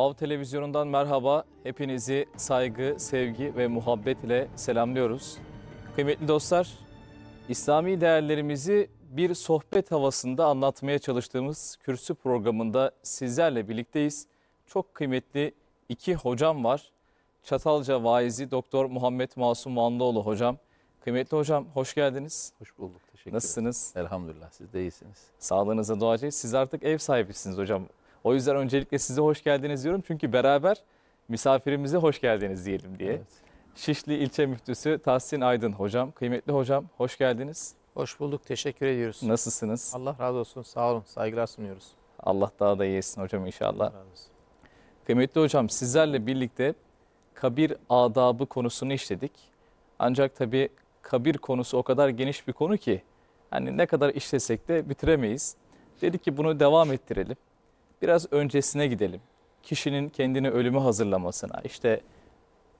Vav Televizyonu'ndan merhaba. Hepinizi saygı, sevgi ve muhabbet ile selamlıyoruz. Kıymetli dostlar, İslami değerlerimizi bir sohbet havasında anlatmaya çalıştığımız kürsü programında sizlerle birlikteyiz. Çok kıymetli iki hocam var. Çatalca vaizi Doktor Muhammed Masum Vanlıoğlu hocam. Kıymetli hocam hoş geldiniz. Hoş bulduk. Teşekkür Nasılsınız? ederim. Elhamdülillah. Siz de iyisiniz. Sağlığınıza duacıyız. Siz artık ev sahibisiniz hocam. O yüzden öncelikle size hoş geldiniz diyorum. Çünkü beraber misafirimize hoş geldiniz diyelim diye. Evet. Şişli İlçe Müftüsü Tahsin Aydın hocam. Kıymetli hocam hoş geldiniz. Hoş bulduk. Teşekkür ediyoruz. Nasılsınız? Allah razı olsun. Sağ olun. Saygılar sunuyoruz. Allah daha da iyi etsin hocam inşallah. Allah razı olsun. Kıymetli hocam sizlerle birlikte kabir adabı konusunu işledik. Ancak tabii kabir konusu o kadar geniş bir konu ki hani ne kadar işlesek de bitiremeyiz. Dedik ki bunu devam ettirelim. Biraz öncesine gidelim. Kişinin kendini ölümü hazırlamasına, işte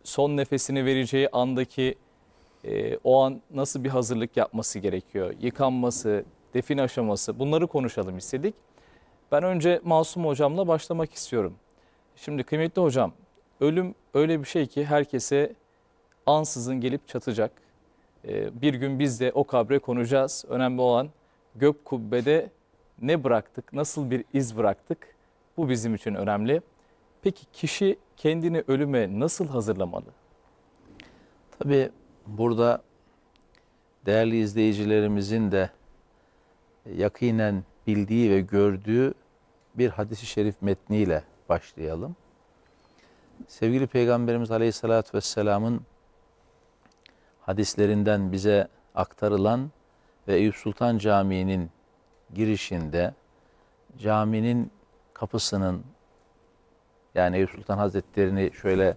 son nefesini vereceği andaki e, o an nasıl bir hazırlık yapması gerekiyor, yıkanması, defin aşaması bunları konuşalım istedik. Ben önce Masum hocamla başlamak istiyorum. Şimdi kıymetli hocam, ölüm öyle bir şey ki herkese ansızın gelip çatacak. Ee, bir gün biz de o kabre konacağız. Önemli olan gök kubbede ne bıraktık, nasıl bir iz bıraktık? Bu bizim için önemli. Peki kişi kendini ölüme nasıl hazırlamalı? Tabii burada değerli izleyicilerimizin de yakinen bildiği ve gördüğü bir hadisi şerif metniyle başlayalım. Sevgili Peygamberimiz Aleyhisselatü Vesselam'ın hadislerinden bize aktarılan ve Eyüp Sultan Camii'nin girişinde caminin kapısının yani Eyüp Sultan Hazretleri'ni şöyle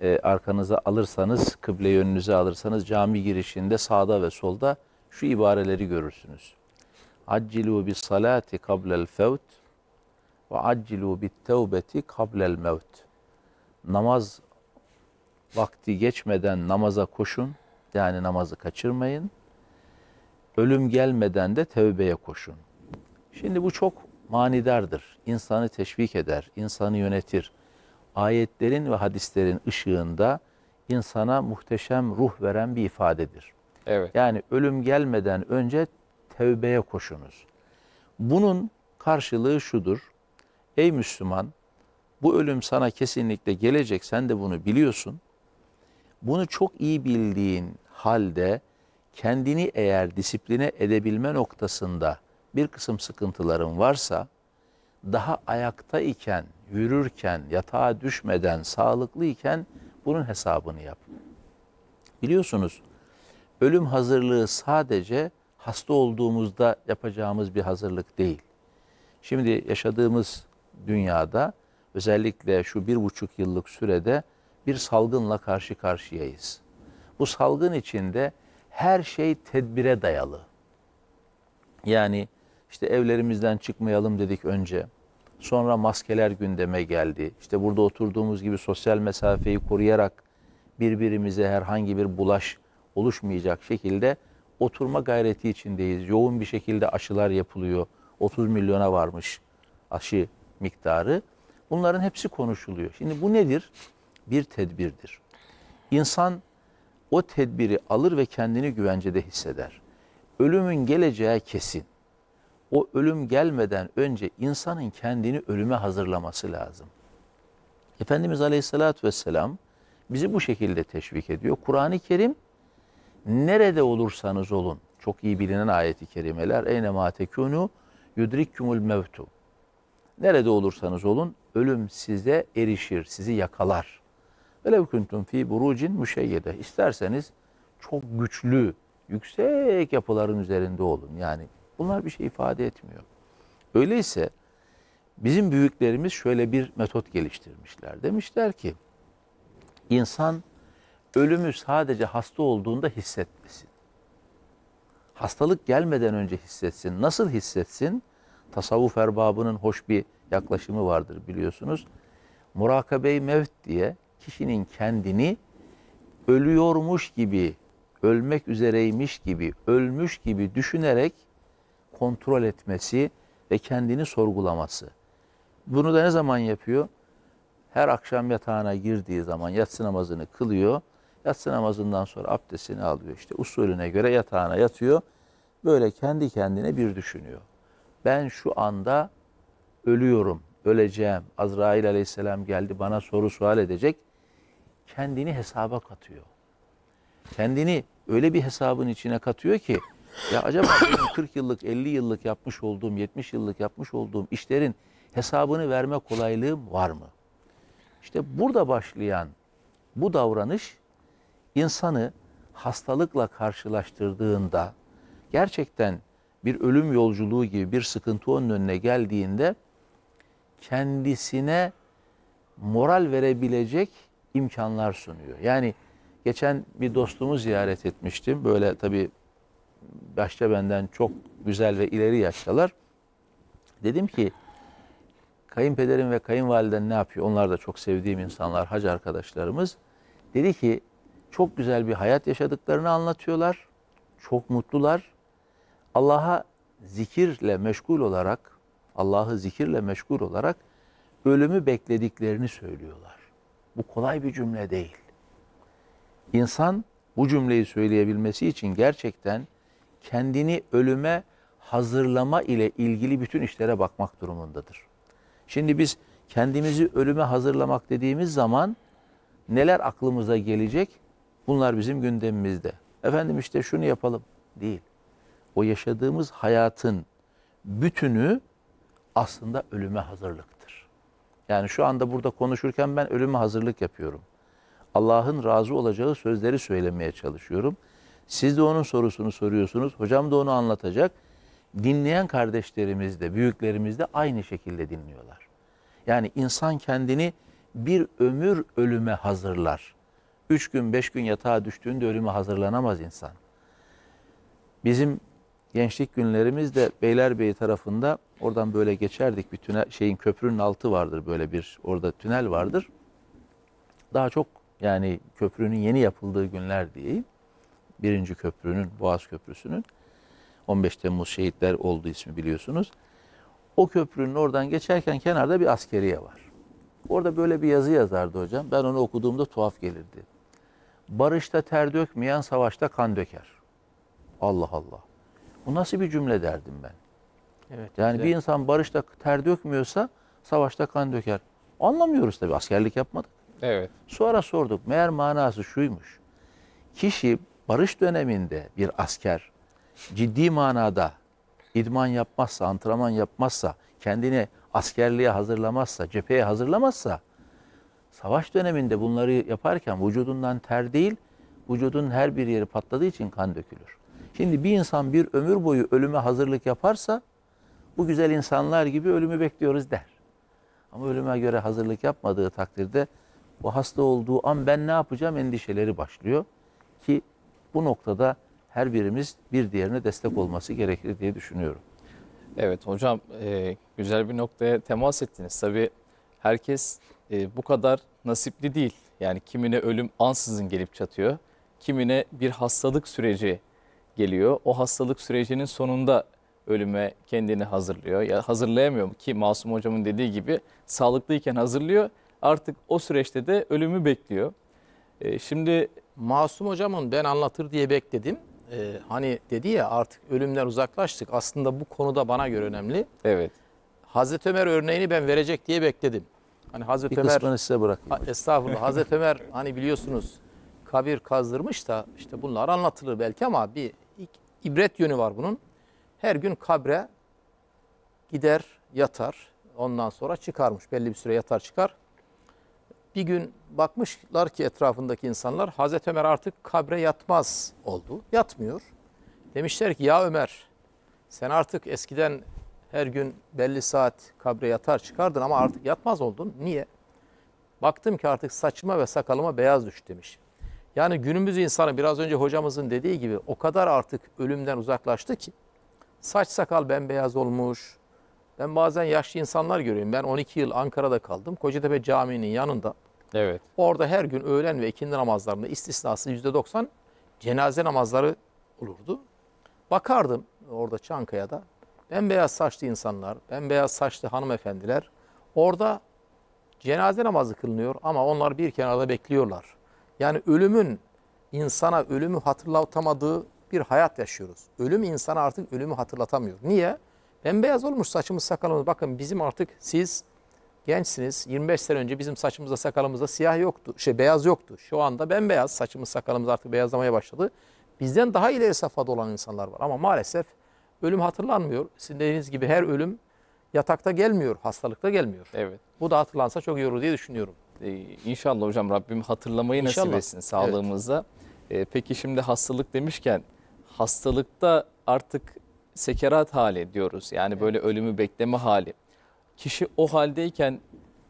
e, arkanıza alırsanız, kıble yönünüze alırsanız cami girişinde sağda ve solda şu ibareleri görürsünüz. Accilu bis salati kablel fevt ve accilu bit tevbeti kablel mevt. Namaz vakti geçmeden namaza koşun. Yani namazı kaçırmayın. Ölüm gelmeden de tevbeye koşun. Şimdi bu çok manidardır. İnsanı teşvik eder, insanı yönetir. Ayetlerin ve hadislerin ışığında insana muhteşem ruh veren bir ifadedir. Evet. Yani ölüm gelmeden önce tevbeye koşunuz. Bunun karşılığı şudur. Ey Müslüman, bu ölüm sana kesinlikle gelecek, sen de bunu biliyorsun. Bunu çok iyi bildiğin halde kendini eğer disipline edebilme noktasında bir kısım sıkıntıların varsa, daha ayakta iken, yürürken, yatağa düşmeden, sağlıklı iken bunun hesabını yap. Biliyorsunuz, ölüm hazırlığı sadece hasta olduğumuzda yapacağımız bir hazırlık değil. Şimdi yaşadığımız dünyada özellikle şu bir buçuk yıllık sürede bir salgınla karşı karşıyayız. Bu salgın içinde her şey tedbire dayalı. Yani işte evlerimizden çıkmayalım dedik önce. Sonra maskeler gündeme geldi. İşte burada oturduğumuz gibi sosyal mesafeyi koruyarak birbirimize herhangi bir bulaş oluşmayacak şekilde oturma gayreti içindeyiz. Yoğun bir şekilde aşılar yapılıyor. 30 milyona varmış aşı miktarı. Bunların hepsi konuşuluyor. Şimdi bu nedir? Bir tedbirdir. İnsan o tedbiri alır ve kendini güvencede hisseder. Ölümün geleceği kesin. O ölüm gelmeden önce insanın kendini ölüme hazırlaması lazım. Efendimiz Aleyhisselatü Vesselam bizi bu şekilde teşvik ediyor. Kur'an-ı Kerim nerede olursanız olun, çok iyi bilinen ayeti kerimeler, eyne ma tekunu yudrikkumul mevtu. Nerede olursanız olun, ölüm size erişir, sizi yakalar. Velev kuntum fi burucin müşeyyede. İsterseniz çok güçlü, yüksek yapıların üzerinde olun. Yani bunlar bir şey ifade etmiyor. Öyleyse bizim büyüklerimiz şöyle bir metot geliştirmişler. Demişler ki insan ölümü sadece hasta olduğunda hissetmesin. Hastalık gelmeden önce hissetsin. Nasıl hissetsin? Tasavvuf erbabının hoş bir yaklaşımı vardır biliyorsunuz. Murakabe-i mevt diye kişinin kendini ölüyormuş gibi, ölmek üzereymiş gibi, ölmüş gibi düşünerek kontrol etmesi ve kendini sorgulaması. Bunu da ne zaman yapıyor? her akşam yatağına girdiği zaman yatsı namazını kılıyor. Yatsı namazından sonra abdestini alıyor. İşte usulüne göre yatağına yatıyor. Böyle kendi kendine bir düşünüyor. Ben şu anda ölüyorum, öleceğim. Azrail aleyhisselam geldi bana soru sual edecek. Kendini hesaba katıyor. Kendini öyle bir hesabın içine katıyor ki ya acaba benim 40 yıllık, 50 yıllık yapmış olduğum, 70 yıllık yapmış olduğum işlerin hesabını verme kolaylığım var mı? İşte burada başlayan bu davranış insanı hastalıkla karşılaştırdığında gerçekten bir ölüm yolculuğu gibi bir sıkıntı onun önüne geldiğinde kendisine moral verebilecek imkanlar sunuyor. Yani geçen bir dostumu ziyaret etmiştim. Böyle tabii başta benden çok güzel ve ileri yaştalar. Dedim ki kayınpederim ve kayınvaliden ne yapıyor? Onlar da çok sevdiğim insanlar, hac arkadaşlarımız. Dedi ki çok güzel bir hayat yaşadıklarını anlatıyorlar. Çok mutlular. Allah'a zikirle meşgul olarak, Allah'ı zikirle meşgul olarak ölümü beklediklerini söylüyorlar. Bu kolay bir cümle değil. İnsan bu cümleyi söyleyebilmesi için gerçekten kendini ölüme hazırlama ile ilgili bütün işlere bakmak durumundadır. Şimdi biz kendimizi ölüme hazırlamak dediğimiz zaman neler aklımıza gelecek? Bunlar bizim gündemimizde. Efendim işte şunu yapalım değil. O yaşadığımız hayatın bütünü aslında ölüme hazırlıktır. Yani şu anda burada konuşurken ben ölüme hazırlık yapıyorum. Allah'ın razı olacağı sözleri söylemeye çalışıyorum. Siz de onun sorusunu soruyorsunuz. Hocam da onu anlatacak. Dinleyen kardeşlerimiz de, büyüklerimiz de aynı şekilde dinliyorlar. Yani insan kendini bir ömür ölüme hazırlar. Üç gün, beş gün yatağa düştüğünde ölüme hazırlanamaz insan. Bizim gençlik günlerimizde Beylerbeyi tarafında oradan böyle geçerdik bir tünel, şeyin köprünün altı vardır böyle bir orada tünel vardır. Daha çok yani köprünün yeni yapıldığı günler diyeyim. Birinci köprünün, Boğaz Köprüsü'nün 15 Temmuz şehitler olduğu ismi biliyorsunuz. O köprünün oradan geçerken kenarda bir askeriye var. Orada böyle bir yazı yazardı hocam. Ben onu okuduğumda tuhaf gelirdi. Barışta ter dökmeyen savaşta kan döker. Allah Allah. Bu nasıl bir cümle derdim ben. Evet. Yani güzel. bir insan barışta ter dökmüyorsa savaşta kan döker. Anlamıyoruz tabii askerlik yapmadık. Evet. Sonra sorduk. Meğer manası şuymuş. Kişi barış döneminde bir asker ciddi manada idman yapmazsa, antrenman yapmazsa, kendini askerliğe hazırlamazsa, cepheye hazırlamazsa savaş döneminde bunları yaparken vücudundan ter değil, vücudun her bir yeri patladığı için kan dökülür. Şimdi bir insan bir ömür boyu ölüme hazırlık yaparsa bu güzel insanlar gibi ölümü bekliyoruz der. Ama ölüme göre hazırlık yapmadığı takdirde bu hasta olduğu an ben ne yapacağım endişeleri başlıyor. Ki bu noktada her birimiz bir diğerine destek olması gerekir diye düşünüyorum. Evet hocam e, güzel bir noktaya temas ettiniz. Tabii herkes e, bu kadar nasipli değil. Yani kimine ölüm ansızın gelip çatıyor. Kimine bir hastalık süreci geliyor. O hastalık sürecinin sonunda ölüme kendini hazırlıyor. Ya hazırlayamıyor ki Masum hocamın dediği gibi sağlıklıyken hazırlıyor. Artık o süreçte de ölümü bekliyor. E, şimdi Masum hocamın ben anlatır diye bekledim. Ee, hani dedi ya artık ölümden uzaklaştık. Aslında bu konuda bana göre önemli. evet Hazreti Ömer örneğini ben verecek diye bekledim. Hani Hazreti Bir Ömer kısmını size bırakayım. Ha, Estağfurullah. Hazreti Ömer hani biliyorsunuz kabir kazdırmış da işte bunlar anlatılır belki ama bir ibret yönü var bunun. Her gün kabre gider yatar. Ondan sonra çıkarmış. Belli bir süre yatar çıkar. Bir gün bakmışlar ki etrafındaki insanlar Hazreti Ömer artık kabre yatmaz oldu. Yatmıyor. Demişler ki ya Ömer sen artık eskiden her gün belli saat kabre yatar çıkardın ama artık yatmaz oldun. Niye? Baktım ki artık saçıma ve sakalıma beyaz düştü demiş. Yani günümüz insanı biraz önce hocamızın dediği gibi o kadar artık ölümden uzaklaştı ki saç sakal bembeyaz olmuş. Ben bazen yaşlı insanlar görüyorum. Ben 12 yıl Ankara'da kaldım. Kocatepe Camii'nin yanında. evet Orada her gün öğlen ve ikindi namazlarında istisnası %90 cenaze namazları olurdu. Bakardım orada Çankaya'da. Bembeyaz saçlı insanlar, bembeyaz saçlı hanımefendiler orada Cenaze namazı kılınıyor ama onlar bir kenarda bekliyorlar. Yani ölümün insana ölümü hatırlatamadığı bir hayat yaşıyoruz. Ölüm insana artık ölümü hatırlatamıyor. Niye? Bembeyaz olmuş saçımız sakalımız. Bakın bizim artık siz gençsiniz. 25 sene önce bizim saçımızda sakalımızda siyah yoktu. Şey beyaz yoktu. Şu anda bembeyaz saçımız sakalımız artık beyazlamaya başladı. Bizden daha ileri safhada olan insanlar var. Ama maalesef ölüm hatırlanmıyor. Sizin dediğiniz gibi her ölüm yatakta gelmiyor, hastalıkta gelmiyor. Evet. Bu da hatırlansa çok iyi olur diye düşünüyorum. Ee, İnşallah hocam Rabbim hatırlamayı nasip İnşallah. etsin sağlığımızda. Ee, peki şimdi hastalık demişken hastalıkta artık sekerat hali diyoruz. Yani böyle ölümü bekleme hali. Kişi o haldeyken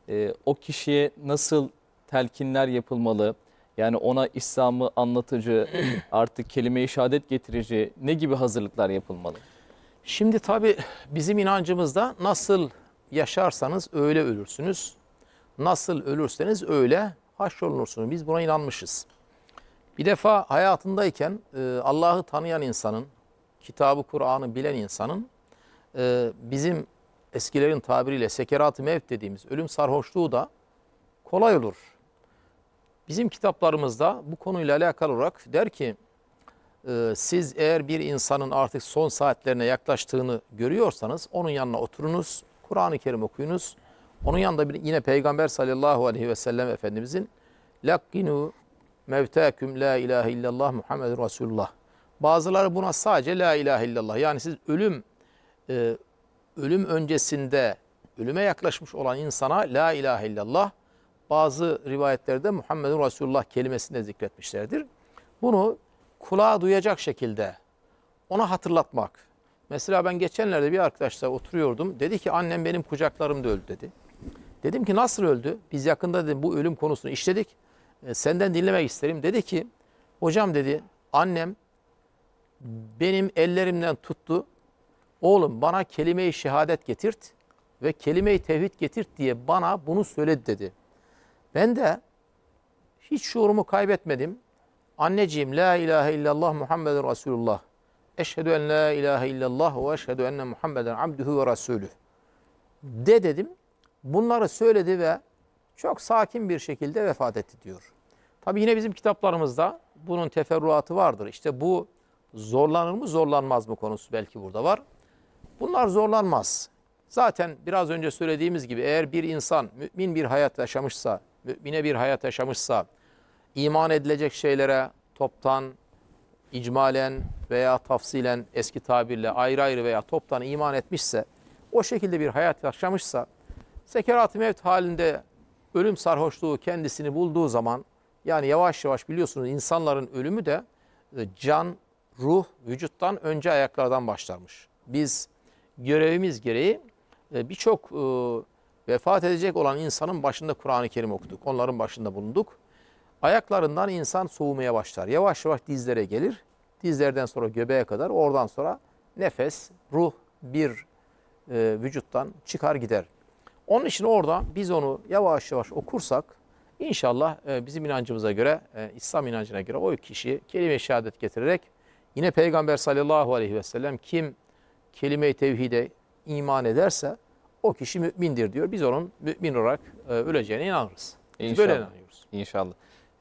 e, o kişiye nasıl telkinler yapılmalı? Yani ona İslam'ı anlatıcı, artık kelime-i şehadet getirici ne gibi hazırlıklar yapılmalı? Şimdi tabii bizim inancımızda nasıl yaşarsanız öyle ölürsünüz. Nasıl ölürseniz öyle haşrolunursunuz. Biz buna inanmışız. Bir defa hayatındayken e, Allah'ı tanıyan insanın, kitabı Kur'an'ı bilen insanın e, bizim eskilerin tabiriyle sekerat-ı mevt dediğimiz ölüm sarhoşluğu da kolay olur. Bizim kitaplarımızda bu konuyla alakalı olarak der ki e, siz eğer bir insanın artık son saatlerine yaklaştığını görüyorsanız onun yanına oturunuz, Kur'an-ı Kerim okuyunuz. Onun yanında bir, yine Peygamber sallallahu aleyhi ve sellem Efendimizin lakkinu mevtâküm la ilahe illallah Muhammed Resulullah. Bazıları buna sadece la ilahe illallah. Yani siz ölüm e, ölüm öncesinde ölüme yaklaşmış olan insana la ilahe illallah bazı rivayetlerde Muhammedun Resulullah kelimesini de zikretmişlerdir. Bunu kulağa duyacak şekilde ona hatırlatmak. Mesela ben geçenlerde bir arkadaşla oturuyordum. Dedi ki annem benim kucaklarımda öldü dedi. Dedim ki nasıl öldü? Biz yakında dedim, bu ölüm konusunu işledik. E, senden dinlemek isterim. Dedi ki hocam dedi annem benim ellerimden tuttu. Oğlum bana kelime-i şehadet getirt ve kelime-i tevhid getirt diye bana bunu söyledi dedi. Ben de hiç şuurumu kaybetmedim. Anneciğim la ilahe illallah Muhammeden Resulullah. Eşhedü en la ilahe illallah ve eşhedü enne Muhammeden abduhu ve resulüh. De dedim. Bunları söyledi ve çok sakin bir şekilde vefat etti diyor. Tabi yine bizim kitaplarımızda bunun teferruatı vardır. İşte bu zorlanır mı zorlanmaz mı konusu belki burada var. Bunlar zorlanmaz. Zaten biraz önce söylediğimiz gibi eğer bir insan mümin bir hayat yaşamışsa, mümine bir hayat yaşamışsa, iman edilecek şeylere toptan, icmalen veya tafsilen eski tabirle ayrı ayrı veya toptan iman etmişse, o şekilde bir hayat yaşamışsa, sekerat-ı mevt halinde ölüm sarhoşluğu kendisini bulduğu zaman, yani yavaş yavaş biliyorsunuz insanların ölümü de e, can, ruh, vücuttan önce ayaklardan başlarmış. Biz görevimiz gereği e, birçok e, vefat edecek olan insanın başında Kur'an-ı Kerim okuduk. Onların başında bulunduk. Ayaklarından insan soğumaya başlar. Yavaş yavaş dizlere gelir. Dizlerden sonra göbeğe kadar. Oradan sonra nefes, ruh bir vücuttan çıkar gider. Onun için orada biz onu yavaş yavaş okursak inşallah e, bizim inancımıza göre, e, İslam inancına göre o kişi kelime-i şehadet getirerek yine Peygamber sallallahu aleyhi ve sellem kim kelime-i tevhide iman ederse o kişi mümindir diyor. Biz onun mümin olarak e, öleceğine inanırız. Biz böyle İnşallah. inanıyoruz. İnşallah.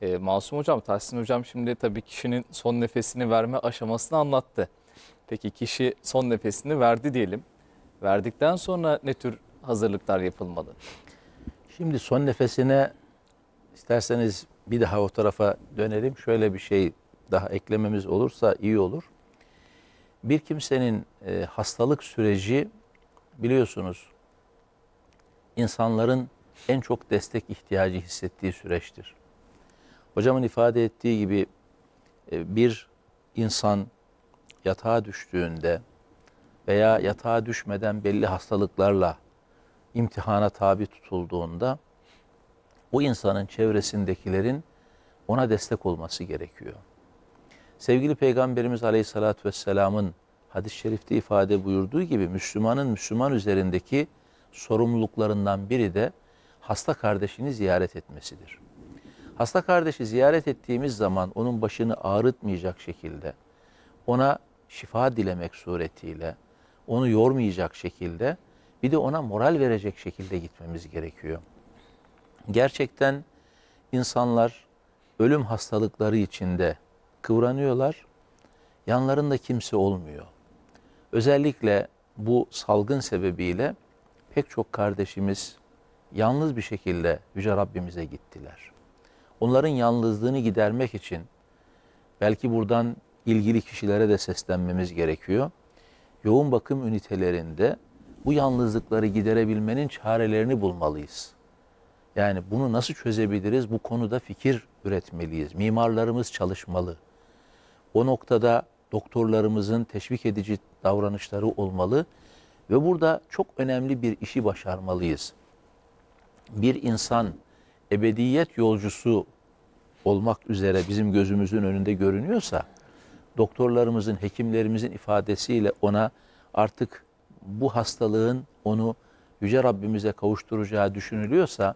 Ee, Masum Hocam, Tahsin Hocam şimdi tabii kişinin son nefesini verme aşamasını anlattı. Peki kişi son nefesini verdi diyelim. Verdikten sonra ne tür hazırlıklar yapılmalı? Şimdi son nefesine isterseniz bir daha o tarafa dönelim. Şöyle bir şey daha eklememiz olursa iyi olur. Bir kimsenin e, hastalık süreci biliyorsunuz insanların en çok destek ihtiyacı hissettiği süreçtir. Hocamın ifade ettiği gibi e, bir insan yatağa düştüğünde veya yatağa düşmeden belli hastalıklarla imtihana tabi tutulduğunda o insanın çevresindekilerin ona destek olması gerekiyor. Sevgili Peygamberimiz Aleyhisselatü Vesselam'ın hadis-i şerifte ifade buyurduğu gibi Müslümanın Müslüman üzerindeki sorumluluklarından biri de hasta kardeşini ziyaret etmesidir. Hasta kardeşi ziyaret ettiğimiz zaman onun başını ağrıtmayacak şekilde, ona şifa dilemek suretiyle, onu yormayacak şekilde, bir de ona moral verecek şekilde gitmemiz gerekiyor. Gerçekten insanlar ölüm hastalıkları içinde kıvranıyorlar. Yanlarında kimse olmuyor. Özellikle bu salgın sebebiyle pek çok kardeşimiz yalnız bir şekilde Yüce Rabbimize gittiler. Onların yalnızlığını gidermek için belki buradan ilgili kişilere de seslenmemiz gerekiyor. Yoğun bakım ünitelerinde bu yalnızlıkları giderebilmenin çarelerini bulmalıyız. Yani bunu nasıl çözebiliriz? Bu konuda fikir üretmeliyiz. Mimarlarımız çalışmalı. O noktada doktorlarımızın teşvik edici davranışları olmalı ve burada çok önemli bir işi başarmalıyız. Bir insan ebediyet yolcusu olmak üzere bizim gözümüzün önünde görünüyorsa, doktorlarımızın, hekimlerimizin ifadesiyle ona artık bu hastalığın onu Yüce Rabbimize kavuşturacağı düşünülüyorsa,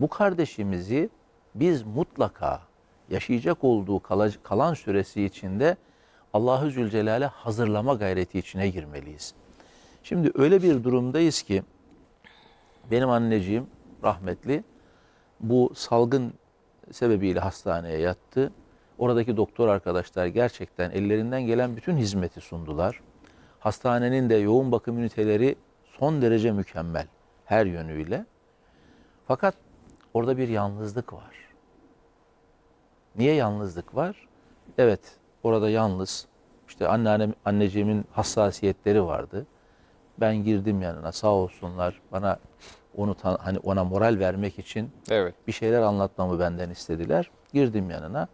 bu kardeşimizi biz mutlaka yaşayacak olduğu kala- kalan süresi içinde Allahü Zülcelal'e hazırlama gayreti içine girmeliyiz. Şimdi öyle bir durumdayız ki benim anneciğim rahmetli bu salgın sebebiyle hastaneye yattı. Oradaki doktor arkadaşlar gerçekten ellerinden gelen bütün hizmeti sundular. Hastanenin de yoğun bakım üniteleri son derece mükemmel her yönüyle. Fakat orada bir yalnızlık var. Niye yalnızlık var? Evet, orada yalnız. İşte anneannem, anneciğimin hassasiyetleri vardı. Ben girdim yanına sağ olsunlar bana onu hani ona moral vermek için Evet. bir şeyler anlatmamı benden istediler. Girdim yanına.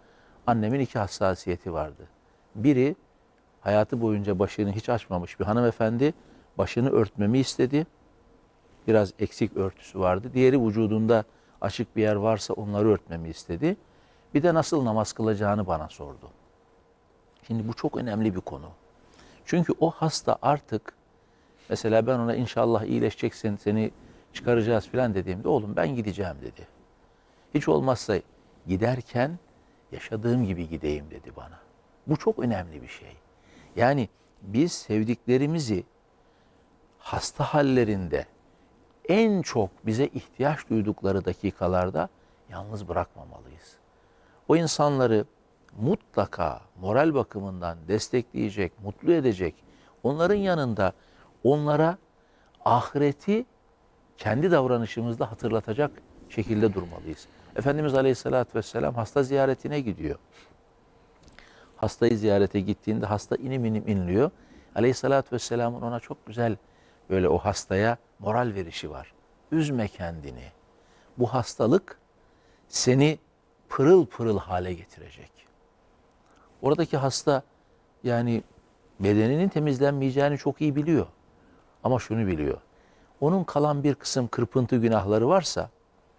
Annemin iki hassasiyeti vardı. Biri hayatı boyunca başını hiç açmamış bir hanımefendi başını örtmemi istedi. Biraz eksik örtüsü vardı. Diğeri vücudunda açık bir yer varsa onları örtmemi istedi. Bir de nasıl namaz kılacağını bana sordu. Şimdi bu çok önemli bir konu. Çünkü o hasta artık mesela ben ona inşallah iyileşeceksin seni çıkaracağız falan dediğimde oğlum ben gideceğim dedi. Hiç olmazsa giderken yaşadığım gibi gideyim dedi bana. Bu çok önemli bir şey. Yani biz sevdiklerimizi hasta hallerinde en çok bize ihtiyaç duydukları dakikalarda yalnız bırakmamalıyız. O insanları mutlaka moral bakımından destekleyecek, mutlu edecek, onların yanında onlara ahireti kendi davranışımızda hatırlatacak şekilde durmalıyız. Efendimiz Aleyhisselatü Vesselam hasta ziyaretine gidiyor. Hastayı ziyarete gittiğinde hasta inim inim inliyor. Aleyhisselatü Vesselam'ın ona çok güzel böyle o hastaya moral verişi var. Üzme kendini. Bu hastalık seni pırıl pırıl hale getirecek. Oradaki hasta yani bedeninin temizlenmeyeceğini çok iyi biliyor. Ama şunu biliyor. Onun kalan bir kısım kırpıntı günahları varsa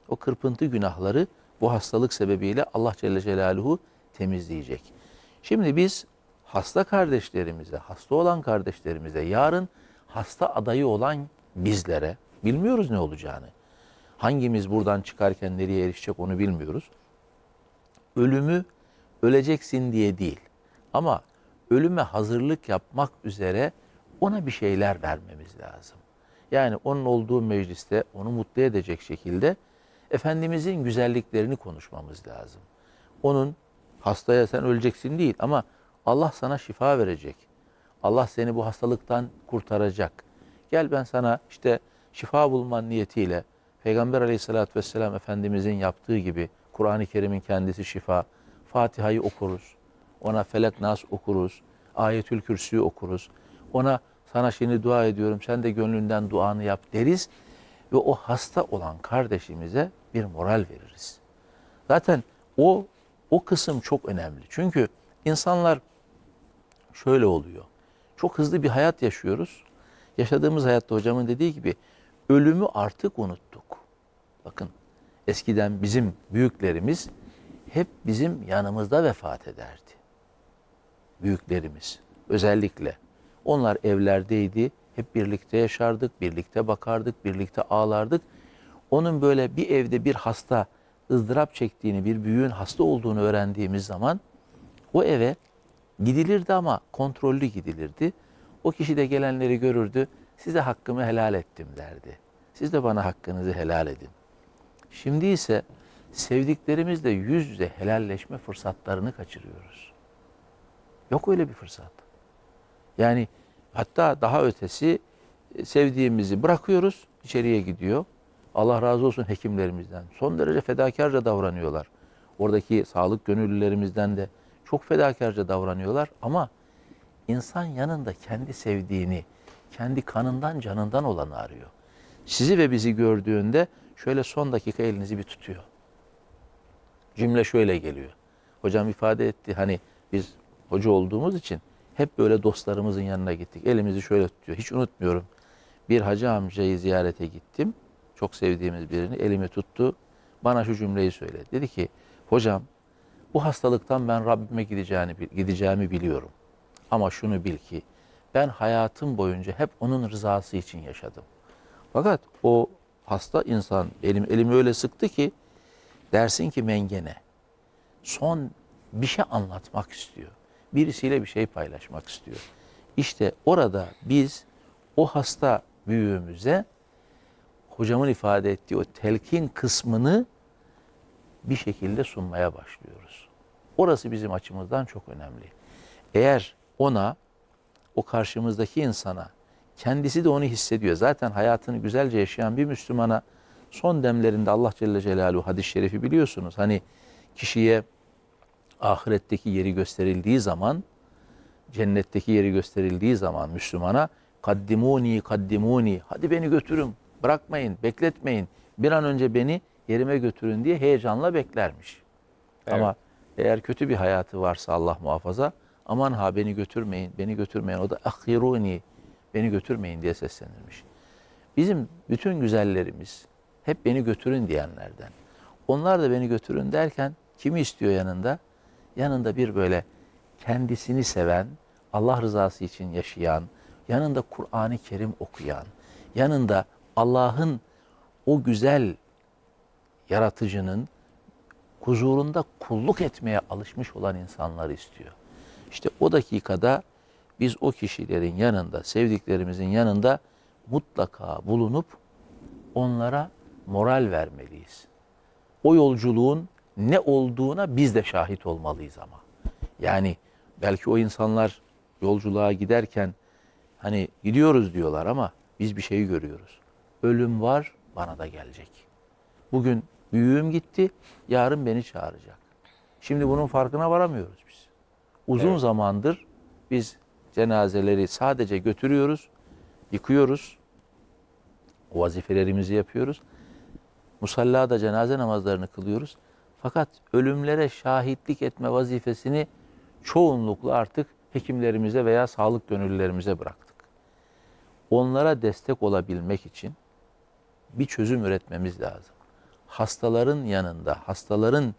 o kırpıntı günahları bu hastalık sebebiyle Allah Celle Celaluhu temizleyecek. Şimdi biz hasta kardeşlerimize, hasta olan kardeşlerimize, yarın hasta adayı olan bizlere bilmiyoruz ne olacağını. Hangimiz buradan çıkarken nereye erişecek onu bilmiyoruz. Ölümü öleceksin diye değil ama ölüme hazırlık yapmak üzere ona bir şeyler vermemiz lazım. Yani onun olduğu mecliste onu mutlu edecek şekilde Efendimizin güzelliklerini konuşmamız lazım. Onun hastaya sen öleceksin değil ama Allah sana şifa verecek. Allah seni bu hastalıktan kurtaracak. Gel ben sana işte şifa bulman niyetiyle Peygamber aleyhissalatü vesselam Efendimizin yaptığı gibi Kur'an-ı Kerim'in kendisi şifa. Fatiha'yı okuruz. Ona Felek Nas okuruz. Ayetül Kürsü'yü okuruz. Ona sana şimdi dua ediyorum sen de gönlünden duanı yap deriz. Ve o hasta olan kardeşimize bir moral veririz. Zaten o o kısım çok önemli. Çünkü insanlar şöyle oluyor. Çok hızlı bir hayat yaşıyoruz. Yaşadığımız hayatta hocamın dediği gibi ölümü artık unuttuk. Bakın eskiden bizim büyüklerimiz hep bizim yanımızda vefat ederdi. Büyüklerimiz özellikle. Onlar evlerdeydi. Hep birlikte yaşardık, birlikte bakardık, birlikte ağlardık. Onun böyle bir evde bir hasta ızdırap çektiğini, bir büyüğün hasta olduğunu öğrendiğimiz zaman o eve gidilirdi ama kontrollü gidilirdi. O kişi de gelenleri görürdü. Size hakkımı helal ettim derdi. Siz de bana hakkınızı helal edin. Şimdi ise sevdiklerimizle yüz yüze helalleşme fırsatlarını kaçırıyoruz. Yok öyle bir fırsat. Yani hatta daha ötesi e, sevdiğimizi bırakıyoruz, içeriye gidiyor. Allah razı olsun hekimlerimizden. Son derece fedakarca davranıyorlar. Oradaki sağlık gönüllülerimizden de çok fedakarca davranıyorlar ama insan yanında kendi sevdiğini, kendi kanından canından olanı arıyor. Sizi ve bizi gördüğünde şöyle son dakika elinizi bir tutuyor. Cümle şöyle geliyor. Hocam ifade etti hani biz hoca olduğumuz için hep böyle dostlarımızın yanına gittik. Elimizi şöyle tutuyor. Hiç unutmuyorum. Bir hacı amcayı ziyarete gittim. Çok sevdiğimiz birini elimi tuttu. Bana şu cümleyi söyledi. Dedi ki hocam bu hastalıktan ben Rabbime gideceğini, gideceğimi biliyorum. Ama şunu bil ki ben hayatım boyunca hep onun rızası için yaşadım. Fakat o hasta insan elim, elimi öyle sıktı ki dersin ki mengene son bir şey anlatmak istiyor. Birisiyle bir şey paylaşmak istiyor. İşte orada biz o hasta büyüğümüze hocamın ifade ettiği o telkin kısmını bir şekilde sunmaya başlıyoruz. Orası bizim açımızdan çok önemli. Eğer ona, o karşımızdaki insana, kendisi de onu hissediyor. Zaten hayatını güzelce yaşayan bir Müslümana son demlerinde Allah Celle Celaluhu hadis-i şerifi biliyorsunuz. Hani kişiye ahiretteki yeri gösterildiği zaman, cennetteki yeri gösterildiği zaman Müslümana kaddimuni kaddimuni hadi beni götürün bırakmayın bekletmeyin bir an önce beni yerime götürün diye heyecanla beklermiş. Evet. Ama eğer kötü bir hayatı varsa Allah muhafaza aman ha beni götürmeyin beni götürmeyin o da ahiruni beni götürmeyin diye seslenirmiş. Bizim bütün güzellerimiz hep beni götürün diyenlerden. Onlar da beni götürün derken kimi istiyor yanında? Yanında bir böyle kendisini seven, Allah rızası için yaşayan, yanında Kur'an-ı Kerim okuyan, yanında Allah'ın o güzel yaratıcının huzurunda kulluk etmeye alışmış olan insanlar istiyor. İşte o dakikada biz o kişilerin yanında, sevdiklerimizin yanında mutlaka bulunup onlara moral vermeliyiz. O yolculuğun ne olduğuna biz de şahit olmalıyız ama. Yani belki o insanlar yolculuğa giderken hani gidiyoruz diyorlar ama biz bir şeyi görüyoruz. Ölüm var, bana da gelecek. Bugün büyüğüm gitti, yarın beni çağıracak. Şimdi bunun farkına varamıyoruz biz. Uzun Evet. zamandır biz cenazeleri sadece götürüyoruz, yıkıyoruz, o vazifelerimizi yapıyoruz. Musallada cenaze namazlarını kılıyoruz. Fakat ölümlere şahitlik etme vazifesini çoğunlukla artık hekimlerimize veya sağlık gönüllülerimize bıraktık. Onlara destek olabilmek için bir çözüm üretmemiz lazım. Hastaların yanında, hastaların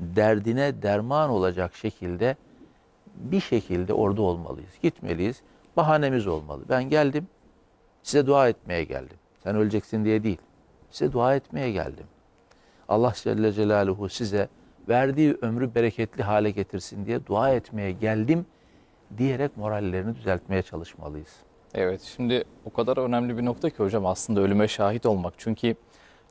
derdine derman olacak şekilde bir şekilde orada olmalıyız. Gitmeliyiz. Bahanemiz olmalı. Ben geldim, size dua etmeye geldim. Sen öleceksin diye değil. Size dua etmeye geldim. Allah Celle Celaluhu size verdiği ömrü bereketli hale getirsin diye dua etmeye geldim diyerek morallerini düzeltmeye çalışmalıyız. Evet şimdi o kadar önemli bir nokta ki hocam aslında ölüme şahit olmak. Çünkü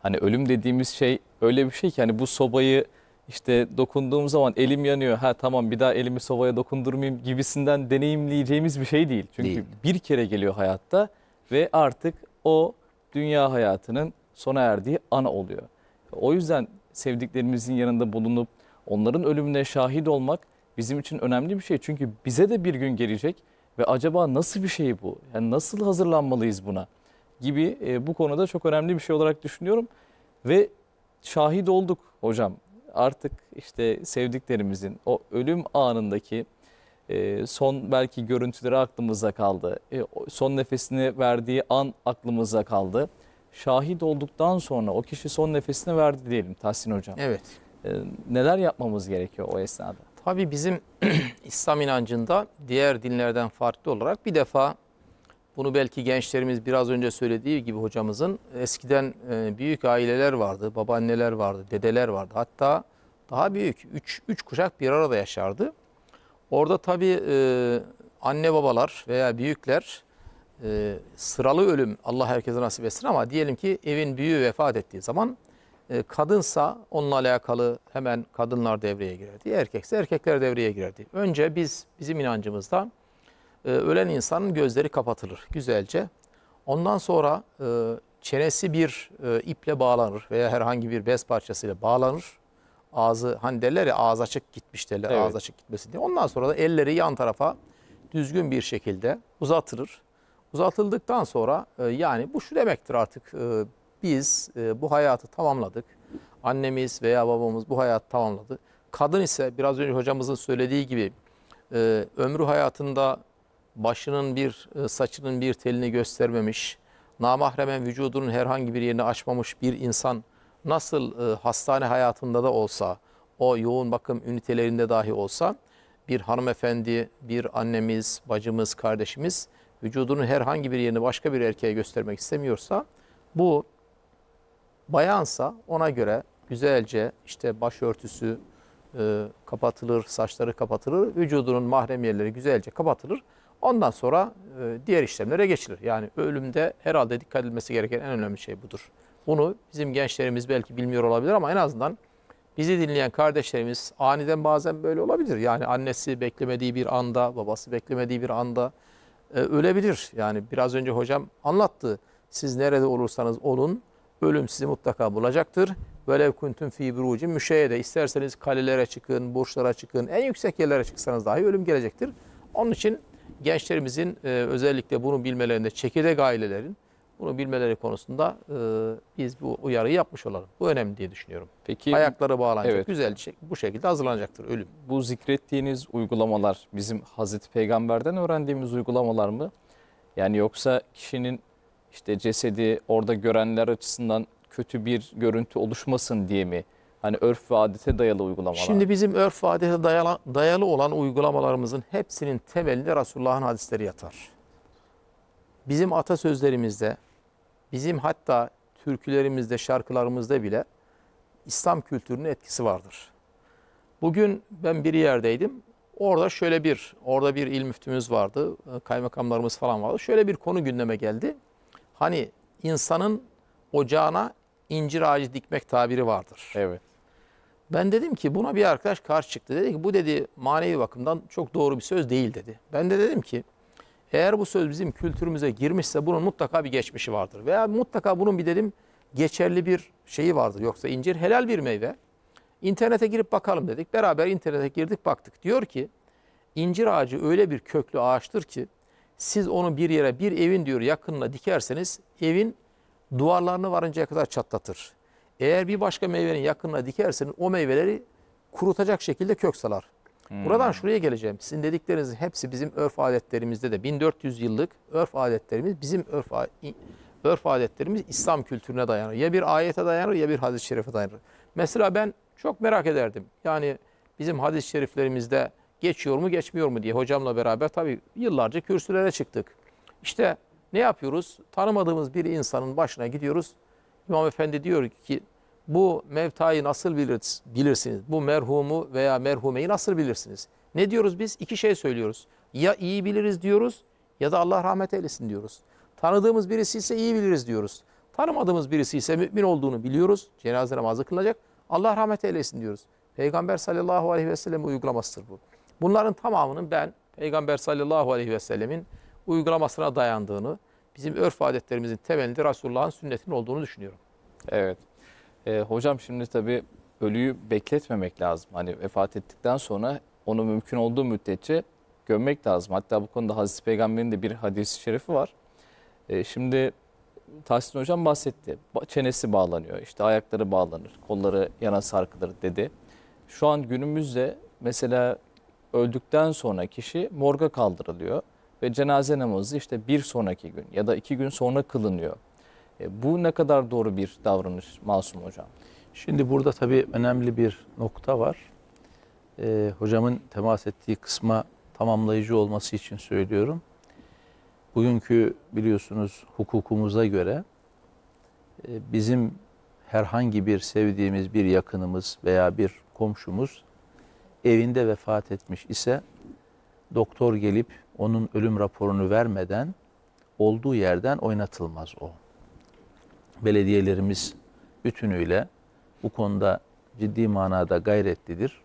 hani ölüm dediğimiz şey öyle bir şey ki hani bu sobayı işte dokunduğum zaman elim yanıyor. Ha tamam bir daha elimi sobaya dokundurmayayım gibisinden deneyimleyeceğimiz bir şey değil. Çünkü Değil. bir kere geliyor hayatta ve artık o dünya hayatının sona erdiği ana oluyor. O yüzden sevdiklerimizin yanında bulunup onların ölümüne şahit olmak bizim için önemli bir şey. Çünkü bize de bir gün gelecek ve acaba nasıl bir şey bu? Yani nasıl hazırlanmalıyız buna? Gibi e, bu konuda çok önemli bir şey olarak düşünüyorum. Ve şahit olduk hocam. Artık işte sevdiklerimizin o ölüm anındaki e, son belki görüntüleri aklımızda kaldı. E, son nefesini verdiği an aklımızda kaldı. Şahit olduktan sonra o kişi son nefesini verdi diyelim Tahsin Hocam. Evet. E, neler yapmamız gerekiyor o esnada? Tabii bizim İslam inancında diğer dinlerden farklı olarak bir defa bunu belki gençlerimiz biraz önce söylediği gibi hocamızın eskiden e, büyük aileler vardı, babaanneler vardı, dedeler vardı. Hatta daha büyük, üç, üç kuşak bir arada yaşardı. Orada tabii e, anne babalar veya büyükler e, sıralı ölüm Allah herkese nasip etsin ama diyelim ki evin büyüğü vefat ettiği zaman e, kadınsa onunla alakalı hemen kadınlar devreye girerdi. Erkekse erkekler devreye girerdi. Önce biz bizim inancımızda e, ölen insanın gözleri kapatılır güzelce. Ondan sonra e, çenesi bir e, iple bağlanır veya herhangi bir bez parçasıyla bağlanır. Ağzı hani derler ya ağız açık gitmiş derler Evet. ağız açık gitmesin diye. Ondan sonra da elleri yan tarafa düzgün bir şekilde uzatılır. Uzatıldıktan sonra e, yani bu şu demektir artık e, biz e, bu hayatı tamamladık. Annemiz veya babamız bu hayatı tamamladı. Kadın ise biraz önce hocamızın söylediği gibi e, ömrü hayatında başının bir e, saçının bir telini göstermemiş, namahremen vücudunun herhangi bir yerini açmamış bir insan nasıl e, hastane hayatında da olsa, o yoğun bakım ünitelerinde dahi olsa bir hanımefendi, bir annemiz, bacımız, kardeşimiz vücudunun herhangi bir yerini başka bir erkeğe göstermek istemiyorsa bu bayansa ona göre güzelce işte başörtüsü e, kapatılır, saçları kapatılır, vücudunun mahrem yerleri güzelce kapatılır. Ondan sonra e, diğer işlemlere geçilir. Yani ölümde herhalde dikkat edilmesi gereken en önemli şey budur. Bunu bizim gençlerimiz belki bilmiyor olabilir ama en azından bizi dinleyen kardeşlerimiz aniden bazen böyle olabilir. Yani annesi beklemediği bir anda, babası beklemediği bir anda e, ölebilir. Yani biraz önce hocam anlattı. Siz nerede olursanız olun ölüm sizi mutlaka bulacaktır. Velev kuntum fi burucin müşeyyede. İsterseniz kalelere çıkın, burçlara çıkın, en yüksek yerlere çıksanız dahi ölüm gelecektir. Onun için gençlerimizin e, özellikle bunu bilmelerinde, çekirdek ailelerin bunu bilmeleri konusunda e, biz bu uyarıyı yapmış olalım. Bu önemli diye düşünüyorum. Peki Ayakları bağlanacak, Evet. güzel şey- bu şekilde hazırlanacaktır ölüm. bu zikrettiğiniz uygulamalar bizim Hazreti Peygamber'den öğrendiğimiz uygulamalar mı? Yani yoksa kişinin işte cesedi orada görenler açısından kötü bir görüntü oluşmasın diye mi? Hani örf ve adete dayalı uygulamalar. Şimdi bizim örf ve adete dayalı, dayalı olan uygulamalarımızın hepsinin temelinde Resulullah'ın hadisleri yatar. Bizim atasözlerimizde, bizim hatta türkülerimizde, şarkılarımızda bile İslam kültürünün etkisi vardır. Bugün ben bir yerdeydim. Orada şöyle bir, orada bir il müftümüz vardı, kaymakamlarımız falan vardı. Şöyle bir konu gündeme geldi. Hani insanın ocağına incir ağacı dikmek tabiri vardır. evet. Ben dedim ki buna bir arkadaş karşı çıktı. Dedi ki bu dedi manevi bakımdan çok doğru bir söz değil dedi. Ben de dedim ki eğer bu söz bizim kültürümüze girmişse bunun mutlaka bir geçmişi vardır. Veya mutlaka bunun bir dedim geçerli bir şeyi vardır. Yoksa incir helal bir meyve. İnternete girip bakalım dedik. Beraber internete girdik baktık. Diyor ki incir ağacı öyle bir köklü ağaçtır ki siz onu bir yere bir evin diyor yakınına dikerseniz evin duvarlarını varıncaya kadar çatlatır. Eğer bir başka meyvenin yakınına dikerseniz o meyveleri kurutacak şekilde kök salar. Buradan şuraya geleceğim. Sizin dediklerinizin hepsi bizim örf adetlerimizde de 1400 yıllık örf adetlerimiz bizim örf, örf adetlerimiz İslam kültürüne dayanır. Ya bir ayete dayanır ya bir hadis-i şerife dayanır. Mesela ben çok merak ederdim. Yani bizim hadis-i şeriflerimizde geçiyor mu geçmiyor mu diye hocamla beraber tabii yıllarca kürsülere çıktık. İşte ne yapıyoruz? Tanımadığımız bir insanın başına gidiyoruz. İmam Efendi diyor ki bu mevtayı nasıl bilirsiniz? Bu merhumu veya merhumeyi nasıl bilirsiniz? Ne diyoruz biz? İki şey söylüyoruz. Ya iyi biliriz diyoruz ya da Allah rahmet eylesin diyoruz. Tanıdığımız birisi ise iyi biliriz diyoruz. Tanımadığımız birisi ise mümin olduğunu biliyoruz. Cenaze namazı kılacak. Allah rahmet eylesin diyoruz. Peygamber sallallahu aleyhi ve sellem uygulamasıdır bu. Bunların tamamının ben Peygamber sallallahu aleyhi ve sellemin uygulamasına dayandığını, bizim örf adetlerimizin temelinde Resulullah'ın sünnetinin olduğunu düşünüyorum. Evet. Ee, hocam şimdi tabii ölüyü bekletmemek lazım. Hani vefat ettikten sonra onu mümkün olduğu müddetçe gömmek lazım. Hatta bu konuda Hazreti Peygamber'in de bir hadis-i şerifi var. Ee, şimdi Tahsin Hocam bahsetti. Ba- Çenesi bağlanıyor, işte ayakları bağlanır, kolları yana sarkılır dedi. Şu an günümüzde mesela öldükten sonra kişi morga kaldırılıyor ve cenaze namazı işte bir sonraki gün ya da iki gün sonra kılınıyor. E, bu ne kadar doğru bir davranış Masum Hocam? Şimdi burada tabii önemli bir nokta var. Ee, hocamın temas ettiği kısma tamamlayıcı olması için söylüyorum. Bugünkü biliyorsunuz hukukumuza göre e, bizim herhangi bir sevdiğimiz bir yakınımız veya bir komşumuz evinde vefat etmiş ise doktor gelip onun ölüm raporunu vermeden olduğu yerden oynatılmaz o. Belediyelerimiz bütünüyle bu konuda ciddi manada gayretlidir.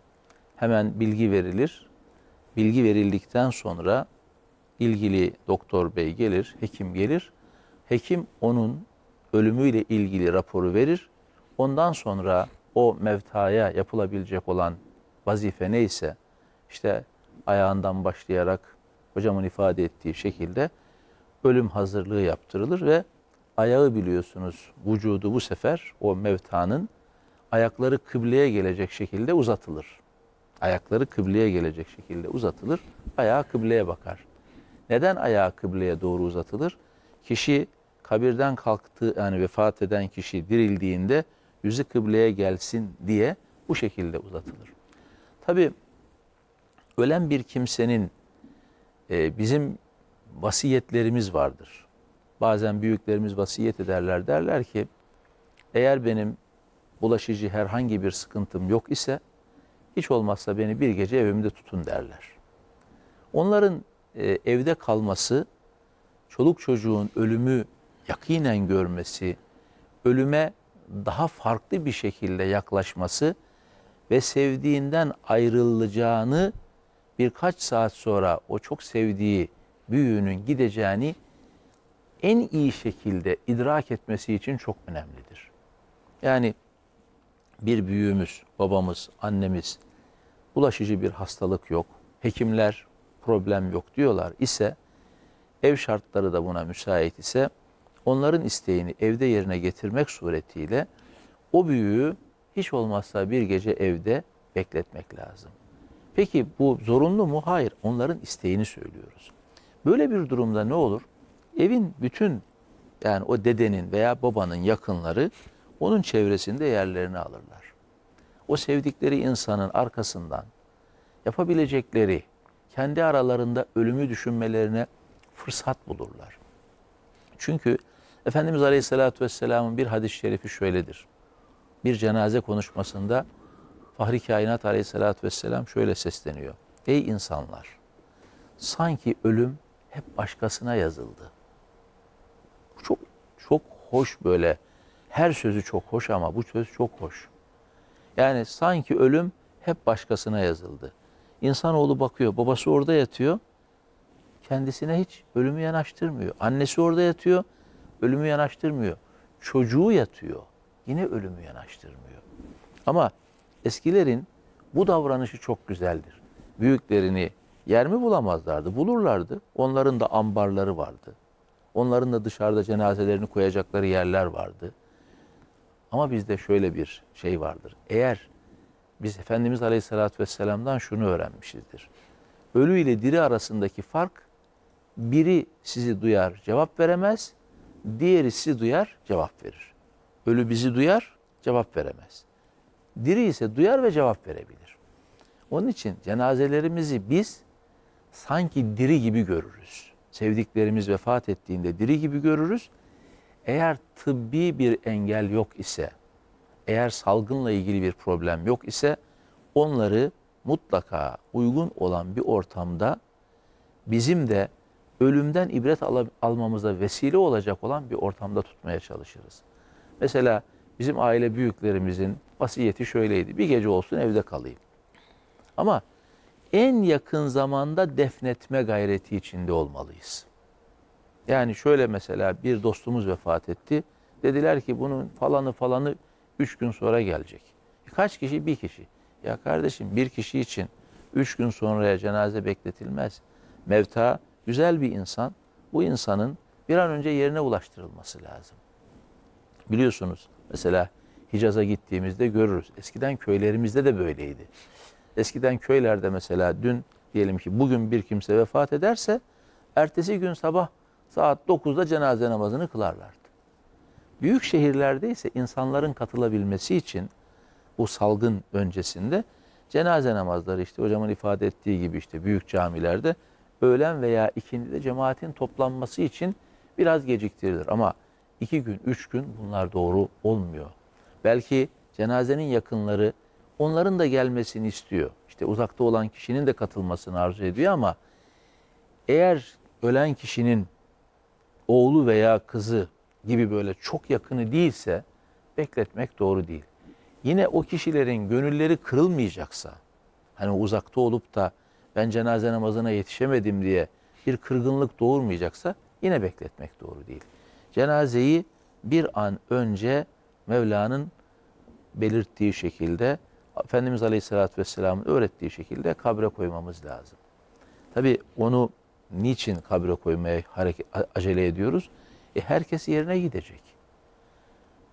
Hemen bilgi verilir. Bilgi verildikten sonra ilgili doktor bey gelir, hekim gelir. Hekim onun ölümüyle ilgili raporu verir. Ondan sonra o mevtaya yapılabilecek olan vazife neyse işte ayağından başlayarak hocamın ifade ettiği şekilde ölüm hazırlığı yaptırılır ve ayağı biliyorsunuz vücudu bu sefer o mevtanın ayakları kıbleye gelecek şekilde uzatılır. Ayakları kıbleye gelecek şekilde uzatılır. Ayağı kıbleye bakar. Neden ayağı kıbleye doğru uzatılır? Kişi kabirden kalktığı yani vefat eden kişi dirildiğinde yüzü kıbleye gelsin diye bu şekilde uzatılır. Tabi ölen bir kimsenin e, bizim vasiyetlerimiz vardır. Bazen büyüklerimiz vasiyet ederler derler ki eğer benim bulaşıcı herhangi bir sıkıntım yok ise hiç olmazsa beni bir gece evimde tutun derler. Onların e, evde kalması, çoluk çocuğun ölümü yakinen görmesi, ölüme daha farklı bir şekilde yaklaşması ve sevdiğinden ayrılacağını birkaç saat sonra o çok sevdiği büyüğünün gideceğini en iyi şekilde idrak etmesi için çok önemlidir. Yani bir büyüğümüz, babamız, annemiz bulaşıcı bir hastalık yok, hekimler problem yok diyorlar ise ev şartları da buna müsait ise onların isteğini evde yerine getirmek suretiyle o büyüğü hiç olmazsa bir gece evde bekletmek lazım. Peki bu zorunlu mu? Hayır. Onların isteğini söylüyoruz. Böyle bir durumda ne olur? Evin bütün yani o dedenin veya babanın yakınları onun çevresinde yerlerini alırlar. O sevdikleri insanın arkasından yapabilecekleri kendi aralarında ölümü düşünmelerine fırsat bulurlar. Çünkü Efendimiz Aleyhisselatü Vesselam'ın bir hadis-i şerifi şöyledir. Bir cenaze konuşmasında Fahri Kainat Aleyhisselatü Vesselam şöyle sesleniyor. Ey insanlar! Sanki ölüm hep başkasına yazıldı. Çok çok hoş böyle. Her sözü çok hoş ama bu söz çok hoş. Yani sanki ölüm hep başkasına yazıldı. İnsanoğlu bakıyor, babası orada yatıyor. Kendisine hiç ölümü yanaştırmıyor. Annesi orada yatıyor, ölümü yanaştırmıyor. Çocuğu yatıyor, yine ölümü yanaştırmıyor. Ama eskilerin bu davranışı çok güzeldir. Büyüklerini yer mi bulamazlardı? Bulurlardı. Onların da ambarları vardı. Onların da dışarıda cenazelerini koyacakları yerler vardı. Ama bizde şöyle bir şey vardır. Eğer biz Efendimiz Aleyhisselatü Vesselam'dan şunu öğrenmişizdir. Ölü ile diri arasındaki fark biri sizi duyar cevap veremez, diğeri sizi duyar cevap verir. Ölü bizi duyar cevap veremez. Diri ise duyar ve cevap verebilir. Onun için cenazelerimizi biz sanki diri gibi görürüz. Sevdiklerimiz vefat ettiğinde diri gibi görürüz. Eğer tıbbi bir engel yok ise, eğer salgınla ilgili bir problem yok ise onları mutlaka uygun olan bir ortamda bizim de ölümden ibret al almamıza vesile olacak olan bir ortamda tutmaya çalışırız. Mesela bizim aile büyüklerimizin vasiyeti şöyleydi. Bir gece olsun evde kalayım. Ama en yakın zamanda defnetme gayreti içinde olmalıyız. Yani şöyle mesela bir dostumuz vefat etti. Dediler ki bunun falanı falanı üç gün sonra gelecek. Kaç kişi? Bir kişi. Ya kardeşim bir kişi için üç gün sonraya cenaze bekletilmez. Mevta güzel bir insan. Bu insanın bir an önce yerine ulaştırılması lazım. Biliyorsunuz mesela Hicaz'a gittiğimizde görürüz. Eskiden köylerimizde de böyleydi. Eskiden köylerde mesela dün diyelim ki bugün bir kimse vefat ederse ertesi gün sabah saat 9'da cenaze namazını kılarlardı. Büyük şehirlerde ise insanların katılabilmesi için bu salgın öncesinde cenaze namazları işte hocamın ifade ettiği gibi işte büyük camilerde öğlen veya ikindide cemaatin toplanması için biraz geciktirilir. Ama iki gün, üç gün bunlar doğru olmuyor. Belki cenazenin yakınları onların da gelmesini istiyor. İşte uzakta olan kişinin de katılmasını arzu ediyor ama eğer ölen kişinin oğlu veya kızı gibi böyle çok yakını değilse bekletmek doğru değil. yine o kişilerin gönülleri kırılmayacaksa, hani uzakta olup da ben cenaze namazına yetişemedim diye bir kırgınlık doğurmayacaksa yine bekletmek doğru değil. Cenazeyi bir an önce Mevla'nın belirttiği şekilde, Efendimiz Aleyhisselatü Vesselam'ın öğrettiği şekilde kabre koymamız lazım. Tabi onu niçin kabre koymaya hareket, acele ediyoruz? E herkes yerine gidecek.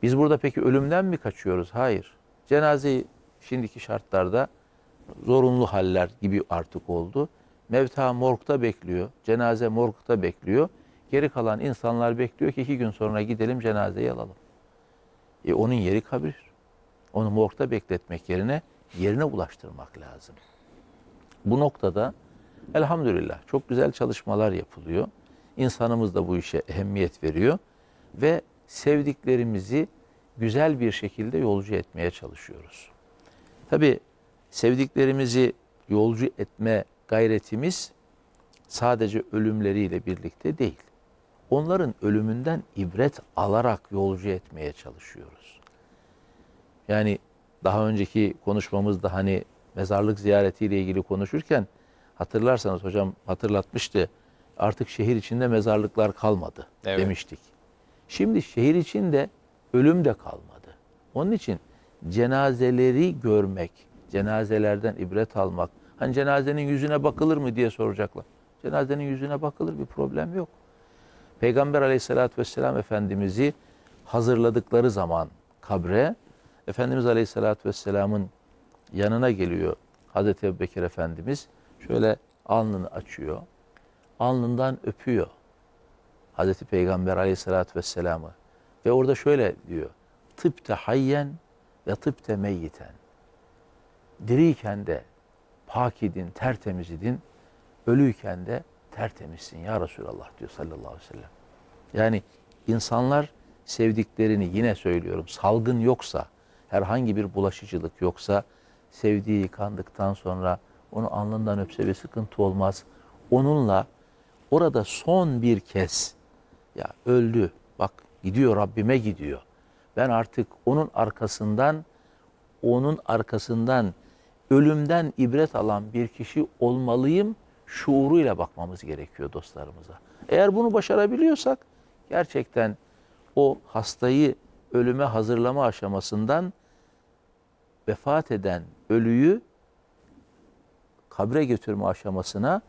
Biz burada peki ölümden mi kaçıyoruz? Hayır. Cenazeyi şimdiki şartlarda zorunlu haller gibi artık oldu. Mevta morgda bekliyor. Cenaze morgda bekliyor. Geri kalan insanlar bekliyor ki iki gün sonra gidelim cenazeyi alalım. E onun yeri kabir. Onu morgda bekletmek yerine yerine ulaştırmak lazım. Bu noktada elhamdülillah çok güzel çalışmalar yapılıyor. İnsanımız da bu işe ehemmiyet veriyor ve sevdiklerimizi güzel bir şekilde yolcu etmeye çalışıyoruz. Tabi sevdiklerimizi yolcu etme gayretimiz sadece ölümleriyle birlikte değil. Onların ölümünden ibret alarak yolcu etmeye çalışıyoruz. Yani daha önceki konuşmamızda hani mezarlık ziyaretiyle ilgili konuşurken hatırlarsanız hocam hatırlatmıştı. Artık şehir içinde mezarlıklar kalmadı Evet. demiştik. Şimdi şehir içinde ölüm de kalmadı. Onun için cenazeleri görmek, cenazelerden ibret almak. Hani cenazenin yüzüne bakılır mı diye soracaklar. Cenazenin yüzüne bakılır bir problem yok. Peygamber aleyhissalatü vesselam Efendimiz'i hazırladıkları zaman kabre, Efendimiz aleyhissalatü vesselamın yanına geliyor Hazreti Ebubekir Efendimiz. Şöyle alnını açıyor. Alnından öpüyor. Hazreti Peygamber aleyhissalatü vesselamı. Ve orada şöyle diyor. Tıpte hayyen ve tıpte meyyiten. Diriyken de pak idin, tertemiz idin. Ölüyken de tertemizsin ya Resulallah diyor sallallahu aleyhi ve sellem. Yani insanlar sevdiklerini yine söylüyorum salgın yoksa, herhangi bir bulaşıcılık yoksa sevdiği yıkandıktan sonra onu alnından öpse bir sıkıntı olmaz. Onunla orada son bir kez ya öldü bak gidiyor Rabbime gidiyor. Ben artık onun arkasından onun arkasından ölümden ibret alan bir kişi olmalıyım şuuruyla bakmamız gerekiyor dostlarımıza. Eğer bunu başarabiliyorsak gerçekten o hastayı ölüme hazırlama aşamasından vefat eden ölüyü kabre götürme aşamasına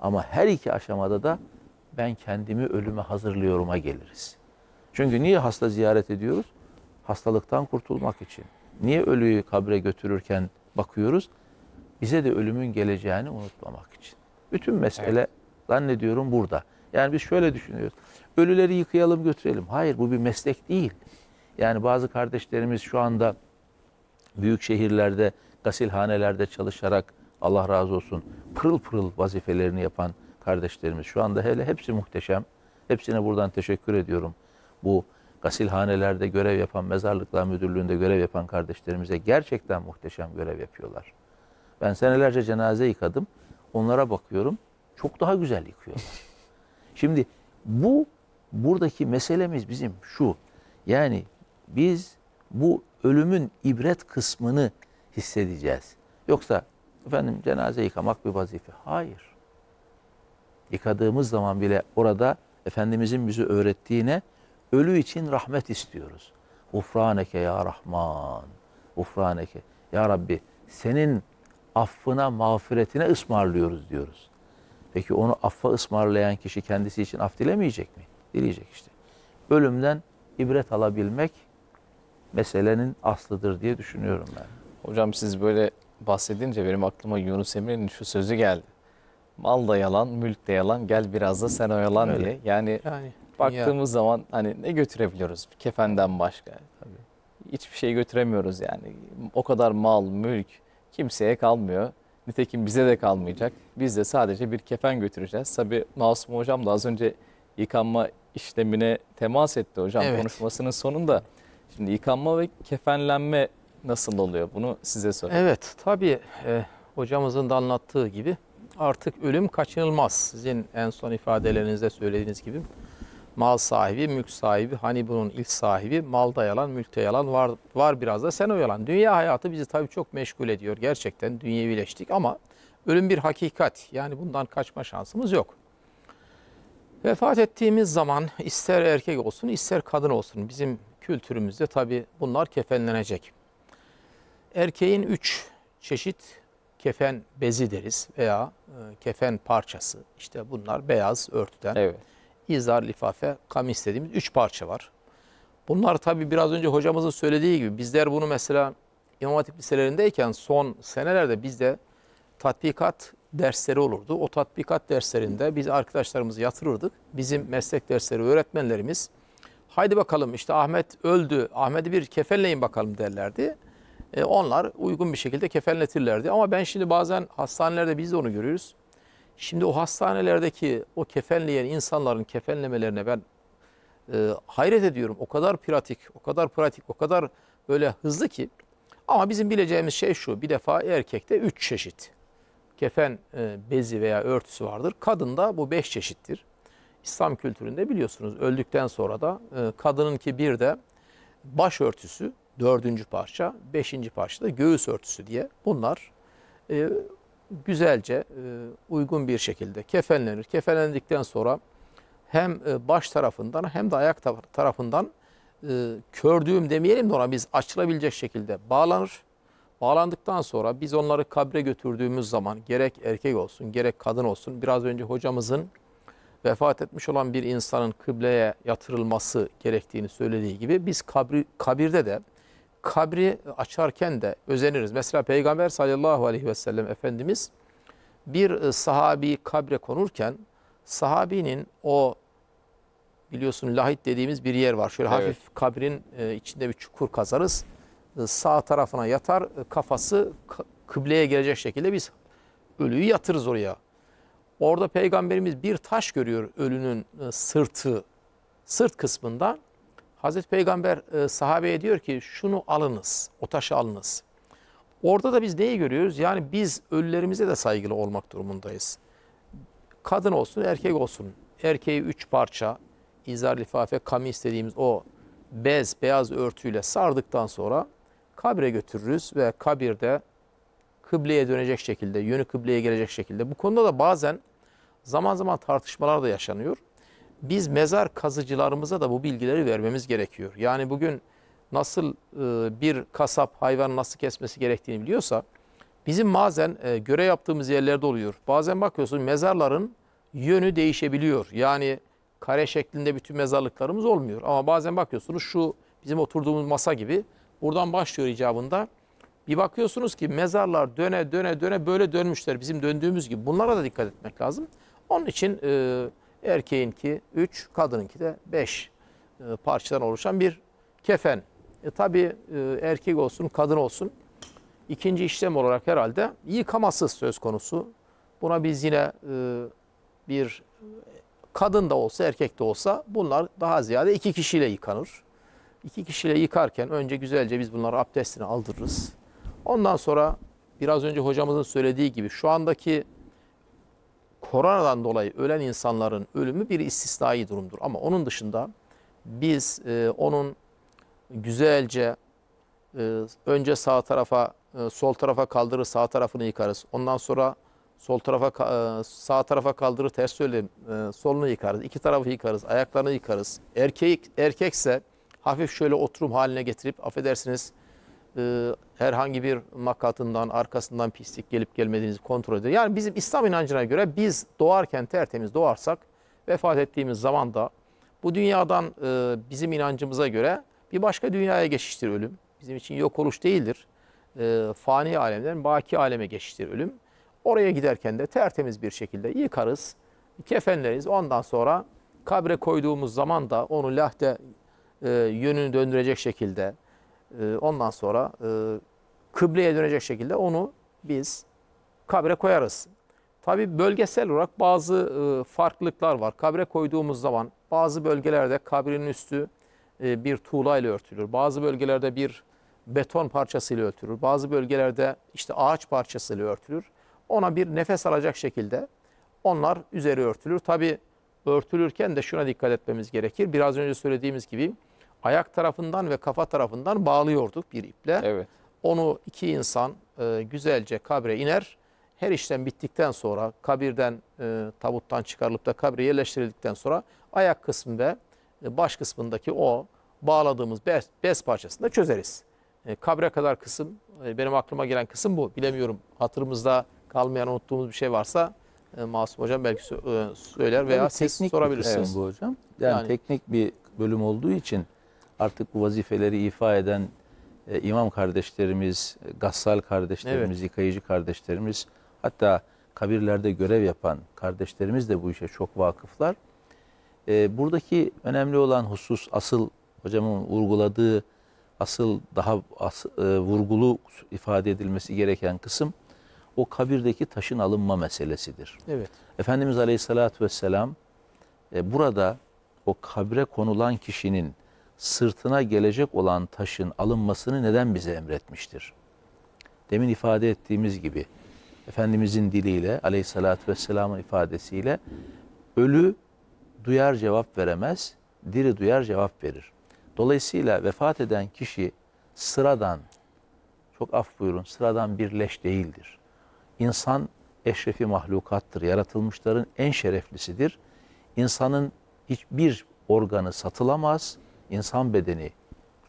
ama her iki aşamada da ben kendimi ölüme hazırlıyorum'a geliriz. Çünkü niye hasta ziyaret ediyoruz? Hastalıktan kurtulmak için. Niye ölüyü kabre götürürken bakıyoruz? Bize de ölümün geleceğini unutmamak için. Bütün mesele zannediyorum burada. Yani biz şöyle düşünüyoruz. Ölüleri yıkayalım götürelim. Hayır bu bir meslek değil. Yani bazı kardeşlerimiz şu anda büyük şehirlerde, gasilhanelerde çalışarak Allah razı olsun pırıl pırıl vazifelerini yapan kardeşlerimiz şu anda hele hepsi muhteşem. Hepsine buradan teşekkür ediyorum. Bu gasilhanelerde görev yapan, mezarlıklar müdürlüğünde görev yapan kardeşlerimize gerçekten muhteşem görev yapıyorlar. Ben senelerce cenaze yıkadım. Onlara bakıyorum. Çok daha güzel yıkıyorlar. Şimdi bu buradaki meselemiz bizim şu. Yani biz bu ölümün ibret kısmını hissedeceğiz. Yoksa efendim cenaze yıkamak bir vazife. Hayır. Yıkadığımız zaman bile orada Efendimizin bize öğrettiğine ölü için rahmet istiyoruz. Ufraneke ya Rahman. Ufraneke. Ya Rabbi senin affına, mağfiretine ısmarlıyoruz diyoruz. Peki onu affa ısmarlayan kişi kendisi için af dilemeyecek mi? Dileyecek işte. Ölümden ibret alabilmek meselenin aslıdır diye düşünüyorum ben. Hocam siz böyle bahsedince benim aklıma Yunus Emre'nin şu sözü geldi. Mal da yalan, mülk de yalan, gel biraz da sen oyalan Öyle. diye. Yani Yani baktığımız zaman hani ne götürebiliyoruz kefenden başka? Hiçbir şey götüremiyoruz yani. O kadar mal, mülk kimseye kalmıyor. Nitekim bize de kalmayacak. Biz de sadece bir kefen götüreceğiz. Tabii Masum Hocam da az önce yıkanma işlemine temas etti hocam Evet. konuşmasının sonunda. Şimdi yıkanma ve kefenlenme nasıl oluyor? Bunu size sorayım. Evet, tabii e, hocamızın da anlattığı gibi artık ölüm kaçınılmaz. Sizin en son ifadelerinizde söylediğiniz gibi. Mal sahibi, mülk sahibi, hani bunun ilk sahibi, malda yalan, mülkte yalan, var, var biraz da sen o yalan. Dünya hayatı bizi tabii çok meşgul ediyor. Gerçekten dünyevileştik ama ölüm bir hakikat. Yani bundan kaçma şansımız yok. Vefat ettiğimiz zaman ister erkek olsun ister kadın olsun bizim kültürümüzde tabii bunlar kefenlenecek. Erkeğin üç çeşit kefen bezi deriz veya e, kefen parçası. İşte bunlar beyaz örtüden, Evet. izar, lifafe, kamis dediğimiz üç parça var. Bunlar tabii biraz önce hocamızın söylediği gibi bizler bunu mesela İmam Hatip liselerindeyken son senelerde bizde tatbikat dersleri olurdu. O tatbikat derslerinde biz arkadaşlarımızı yatırırdık. Bizim meslek dersleri öğretmenlerimiz haydi bakalım işte Ahmet öldü, Ahmet'i bir kefenleyin bakalım derlerdi. E, onlar uygun bir şekilde kefenletirlerdi. Ama ben şimdi bazen hastanelerde biz de onu görüyoruz. Şimdi o hastanelerdeki o kefenleyen insanların kefenlemelerine ben e, hayret ediyorum. O kadar pratik, o kadar pratik, o kadar böyle hızlı ki. Ama bizim bileceğimiz şey şu. Bir defa erkekte üç çeşit kefen e, bezi veya örtüsü vardır. Kadında bu beş çeşittir. İslam kültüründe biliyorsunuz öldükten sonra da e, kadınınki bir de başörtüsü dördüncü parça, beşinci parça da göğüs örtüsü diye bunlar e, güzelce uygun bir şekilde kefenlenir. Kefenlendikten sonra hem baş tarafından hem de ayak ta- tarafından e, kördüğüm demeyelim de ona biz açılabilecek şekilde bağlanır. Bağlandıktan sonra biz onları kabre götürdüğümüz zaman gerek erkek olsun gerek kadın olsun biraz önce hocamızın vefat etmiş olan bir insanın kıbleye yatırılması gerektiğini söylediği gibi biz kabri, kabirde de kabri açarken de özeniriz. Mesela Peygamber sallallahu aleyhi ve sellem Efendimiz bir e, sahabi kabre konurken sahabinin o biliyorsun lahit dediğimiz bir yer var. Şöyle Evet. hafif kabrin e, içinde bir çukur kazarız. E, Sağ tarafına yatar, e, kafası kıbleye gelecek şekilde biz ölüyü yatırırız oraya. Orada peygamberimiz bir taş görüyor ölünün e, sırtı, sırt kısmında. Hazreti Peygamber sahabeye diyor ki şunu alınız, o taşı alınız. Orada da biz neyi görüyoruz? Yani biz ölülerimize de saygılı olmak durumundayız. Kadın olsun, erkek olsun. Erkeği üç parça, izar lifafe, kamis dediğimiz o bez, beyaz örtüyle sardıktan sonra kabre götürürüz ve kabirde kıbleye dönecek şekilde, yönü kıbleye gelecek şekilde. Bu konuda da bazen zaman zaman tartışmalar da yaşanıyor. Biz mezar kazıcılarımıza da bu bilgileri vermemiz gerekiyor. Yani bugün nasıl e, bir kasap hayvan nasıl kesmesi gerektiğini biliyorsa bizim bazen e, göre yaptığımız yerlerde oluyor. Bazen bakıyorsun mezarların yönü değişebiliyor. Yani kare şeklinde bütün mezarlıklarımız olmuyor. Ama bazen bakıyorsunuz şu bizim oturduğumuz masa gibi buradan başlıyor icabında. Bir bakıyorsunuz ki mezarlar döne döne döne böyle dönmüşler bizim döndüğümüz gibi. Bunlara da dikkat etmek lazım. Onun için e, erkeğinki 3, kadınınki de 5 e, parçadan oluşan bir kefen. E, tabii e, erkek olsun kadın olsun ikinci işlem olarak herhalde yıkaması söz konusu. Buna biz yine e, bir kadın da olsa erkek de olsa bunlar daha ziyade iki kişiyle yıkanır. İki kişiyle yıkarken önce güzelce biz bunları abdestini aldırırız. Ondan sonra biraz önce hocamızın söylediği gibi şu andaki koronadan dolayı ölen insanların ölümü bir istisnai durumdur. Ama onun dışında biz e, onun güzelce e, önce sağ tarafa e, sol tarafa kaldırır sağ tarafını yıkarız. Ondan sonra sol tarafa e, sağ tarafa kaldırır ters söyleyeyim e, solunu yıkarız. İki tarafı yıkarız. Ayaklarını yıkarız. Erkek erkekse hafif şöyle oturum haline getirip affedersiniz e, herhangi bir makatından arkasından pislik gelip gelmediğinizi kontrol ediyor. Yani bizim İslam inancına göre biz doğarken tertemiz doğarsak vefat ettiğimiz zaman da bu dünyadan e, bizim inancımıza göre bir başka dünyaya geçiştir ölüm. Bizim için yok oluş değildir. E, fani alemden baki aleme geçiştir ölüm. Oraya giderken de tertemiz bir şekilde yıkarız, kefenleriz. Ondan sonra kabre koyduğumuz zaman da onu lahde e, yönünü döndürecek şekilde e, ondan sonra e, kıbleye dönecek şekilde onu biz kabre koyarız. Tabi bölgesel olarak bazı e, farklılıklar var. Kabre koyduğumuz zaman bazı bölgelerde kabrin üstü e, bir tuğla ile örtülür. Bazı bölgelerde bir beton parçasıyla örtülür. Bazı bölgelerde işte ağaç parçasıyla örtülür. Ona bir nefes alacak şekilde onlar üzeri örtülür. Tabi örtülürken de şuna dikkat etmemiz gerekir. Biraz önce söylediğimiz gibi ayak tarafından ve kafa tarafından bağlıyorduk bir iple. Evet. Onu iki insan e, güzelce kabre iner. Her işlem bittikten sonra kabirden, e, tabuttan çıkarılıp da kabre yerleştirildikten sonra ayak kısmı ve e, baş kısmındaki o bağladığımız bez, bez parçasını da çözeriz. E, kabre kadar kısım, e, benim aklıma gelen kısım bu. Bilemiyorum hatırımızda kalmayan unuttuğumuz bir şey varsa e, Masum Hocam belki e, söyler veya Tabii siz teknik bir sorabilirsiniz. kısım bu hocam. Yani, Yani- teknik bir bölüm olduğu için artık bu vazifeleri ifa eden e, imam kardeşlerimiz, gassal kardeşlerimiz, yıkayıcı kardeşlerimiz, hatta kabirlerde görev yapan kardeşlerimiz de bu işe çok vakıflar. E, buradaki önemli olan husus, asıl hocamın vurguladığı, asıl daha as- e, vurgulu ifade edilmesi gereken kısım, o kabirdeki taşın alınma meselesidir. Evet. Efendimiz Aleyhisselatü Vesselam e, burada o kabre konulan kişinin sırtına gelecek olan taşın alınmasını neden bize emretmiştir? Demin ifade ettiğimiz gibi Efendimizin diliyle Aleyhisselatü Vesselam'ın ifadesiyle ölü duyar cevap veremez, diri duyar cevap verir. Dolayısıyla vefat eden kişi sıradan, çok af buyurun, sıradan bir leş değildir. İnsan eşrefi mahlukattır. Yaratılmışların en şereflisidir. İnsanın hiçbir organı satılamaz. İnsan bedeni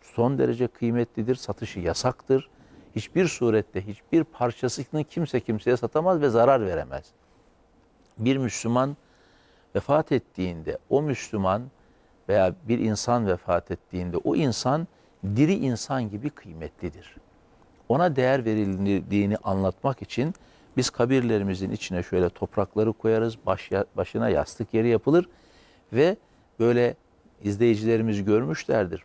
son derece kıymetlidir. Satışı yasaktır. Hiçbir surette hiçbir parçasını kimse kimseye satamaz ve zarar veremez. Bir Müslüman vefat ettiğinde o Müslüman veya bir insan vefat ettiğinde o insan diri insan gibi kıymetlidir. Ona değer verildiğini anlatmak için biz kabirlerimizin içine şöyle toprakları koyarız, baş, başına yastık yeri yapılır ve böyle izleyicilerimiz görmüşlerdir.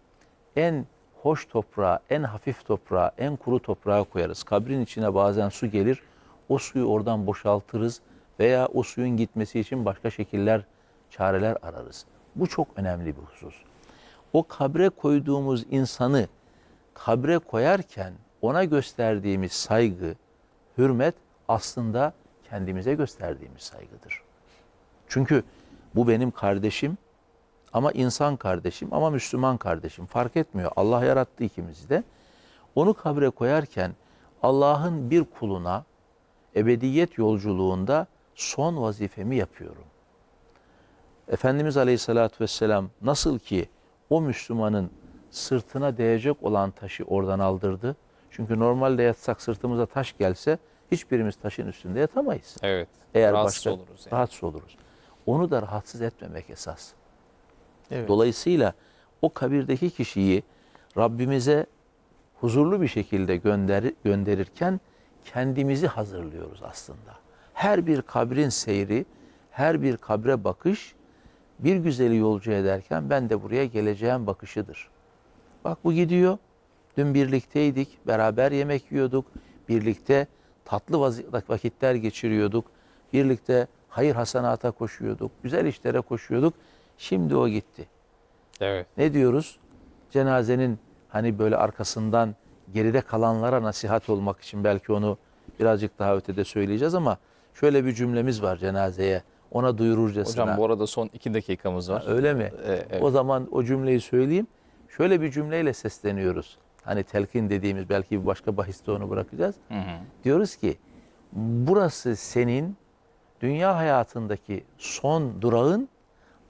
En hoş toprağa, en hafif toprağa, en kuru toprağa koyarız. Kabrin içine bazen su gelir, o suyu oradan boşaltırız veya o suyun gitmesi için başka şekiller, çareler ararız. Bu çok önemli bir husus. O kabre koyduğumuz insanı kabre koyarken ona gösterdiğimiz saygı, hürmet aslında kendimize gösterdiğimiz saygıdır. Çünkü bu benim kardeşim ama insan kardeşim ama Müslüman kardeşim fark etmiyor. Allah yarattı ikimizi de. Onu kabre koyarken Allah'ın bir kuluna ebediyet yolculuğunda son vazifemi yapıyorum. Efendimiz Aleyhisselatü Vesselam nasıl ki o Müslümanın sırtına değecek olan taşı oradan aldırdı. Çünkü normalde yatsak sırtımıza taş gelse hiçbirimiz taşın üstünde yatamayız. Evet. Eğer Rahatsız başka, oluruz yani. rahatsız oluruz. Onu da rahatsız etmemek esas. Evet. Dolayısıyla o kabirdeki kişiyi Rabbimize huzurlu bir şekilde gönder, gönderirken kendimizi hazırlıyoruz aslında. Her bir kabrin seyri, her bir kabre bakış bir güzeli yolcu ederken ben de buraya geleceğim bakışıdır. Bak bu gidiyor. Dün birlikteydik, beraber yemek yiyorduk, birlikte tatlı vakitler geçiriyorduk, birlikte hayır hasenata koşuyorduk, güzel işlere koşuyorduk. Şimdi o gitti. Evet. Ne diyoruz? Cenazenin hani böyle arkasından geride kalanlara nasihat olmak için belki onu birazcık daha ötede söyleyeceğiz ama şöyle bir cümlemiz var cenazeye. Ona duyururcasına. Hocam bu arada son iki dakikamız var. Öyle mi? Ee, evet. O zaman o cümleyi söyleyeyim. Şöyle bir cümleyle sesleniyoruz. Hani telkin dediğimiz belki bir başka bahiste onu bırakacağız. Hı hı. Diyoruz ki burası senin dünya hayatındaki son durağın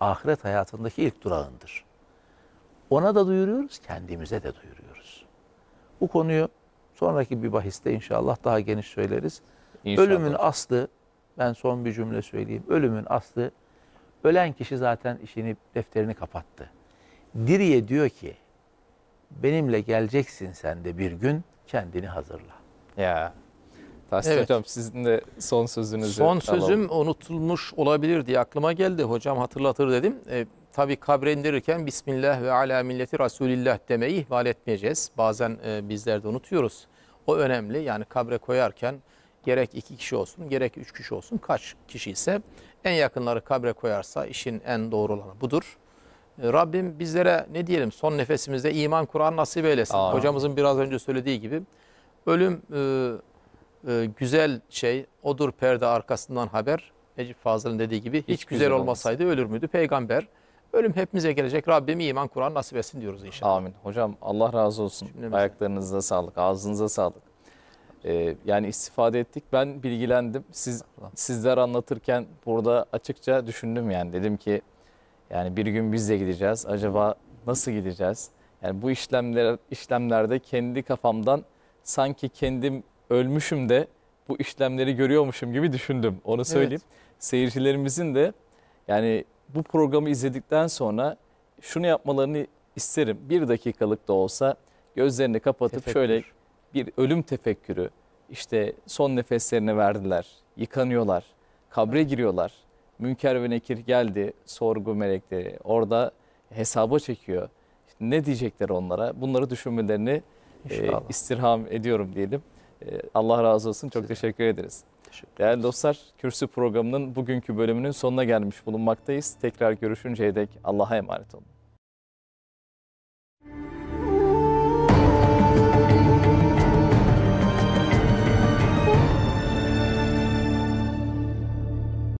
ahiret hayatındaki ilk durağındır. Ona da duyuruyoruz, kendimize de duyuruyoruz. Bu konuyu sonraki bir bahiste inşallah daha geniş söyleriz. İnşallah. Ölümün aslı, ben son bir cümle söyleyeyim. Ölümün aslı, ölen kişi zaten işini, defterini kapattı. Diriye diyor ki, benimle geleceksin sen de bir gün, kendini hazırla. Ya. Tahsin Evet. Hocam sizin de son sözünüzü Son alalım. sözüm unutulmuş olabilir diye aklıma geldi. Hocam hatırlatır dedim. E, tabii kabre indirirken Bismillah ve ala milleti Resulillah demeyi ihmal etmeyeceğiz. Bazen e, bizler de unutuyoruz. O önemli. Yani kabre koyarken gerek iki kişi olsun gerek üç kişi olsun kaç kişi ise en yakınları kabre koyarsa işin en doğru olanı budur. E, Rabbim bizlere ne diyelim son nefesimizde iman Kur'an nasip eylesin. Amin. Hocamızın biraz önce söylediği gibi ölüm e, e, güzel şey odur perde arkasından haber. Necip Fazıl'ın dediği gibi hiç, Hiç güzel, güzel olmasaydı ölür müydü peygamber? Ölüm hepimize gelecek. Rabbim iman Kur'an nasip etsin diyoruz inşallah. Amin. Hocam Allah razı olsun. Cümlemize. Ayaklarınıza sağlık, ağzınıza sağlık. Ee, yani istifade ettik. Ben bilgilendim. Siz sizler anlatırken burada açıkça düşündüm yani. Dedim ki yani bir gün biz de gideceğiz. Acaba nasıl gideceğiz? Yani bu işlemler işlemlerde kendi kafamdan sanki kendim ölmüşüm de bu işlemleri görüyormuşum gibi düşündüm. Onu söyleyeyim. Seyircilerimizin de yani bu programı izledikten sonra şunu yapmalarını isterim. Bir dakikalık da olsa gözlerini kapatıp Tefekkür. şöyle bir ölüm tefekkürü. İşte son nefeslerini verdiler, yıkanıyorlar, kabre giriyorlar. Münker ve Nekir geldi, sorgu melekleri orada hesaba çekiyor. İşte ne diyecekler onlara? Bunları düşünmelerini e, istirham ediyorum diyelim. Ee, Allah razı olsun. Çok Size. teşekkür ederiz. Teşekkür ederiz. Değerli dostlar, Kürsü programının bugünkü bölümünün sonuna gelmiş bulunmaktayız. Tekrar görüşünceye dek Allah'a emanet olun.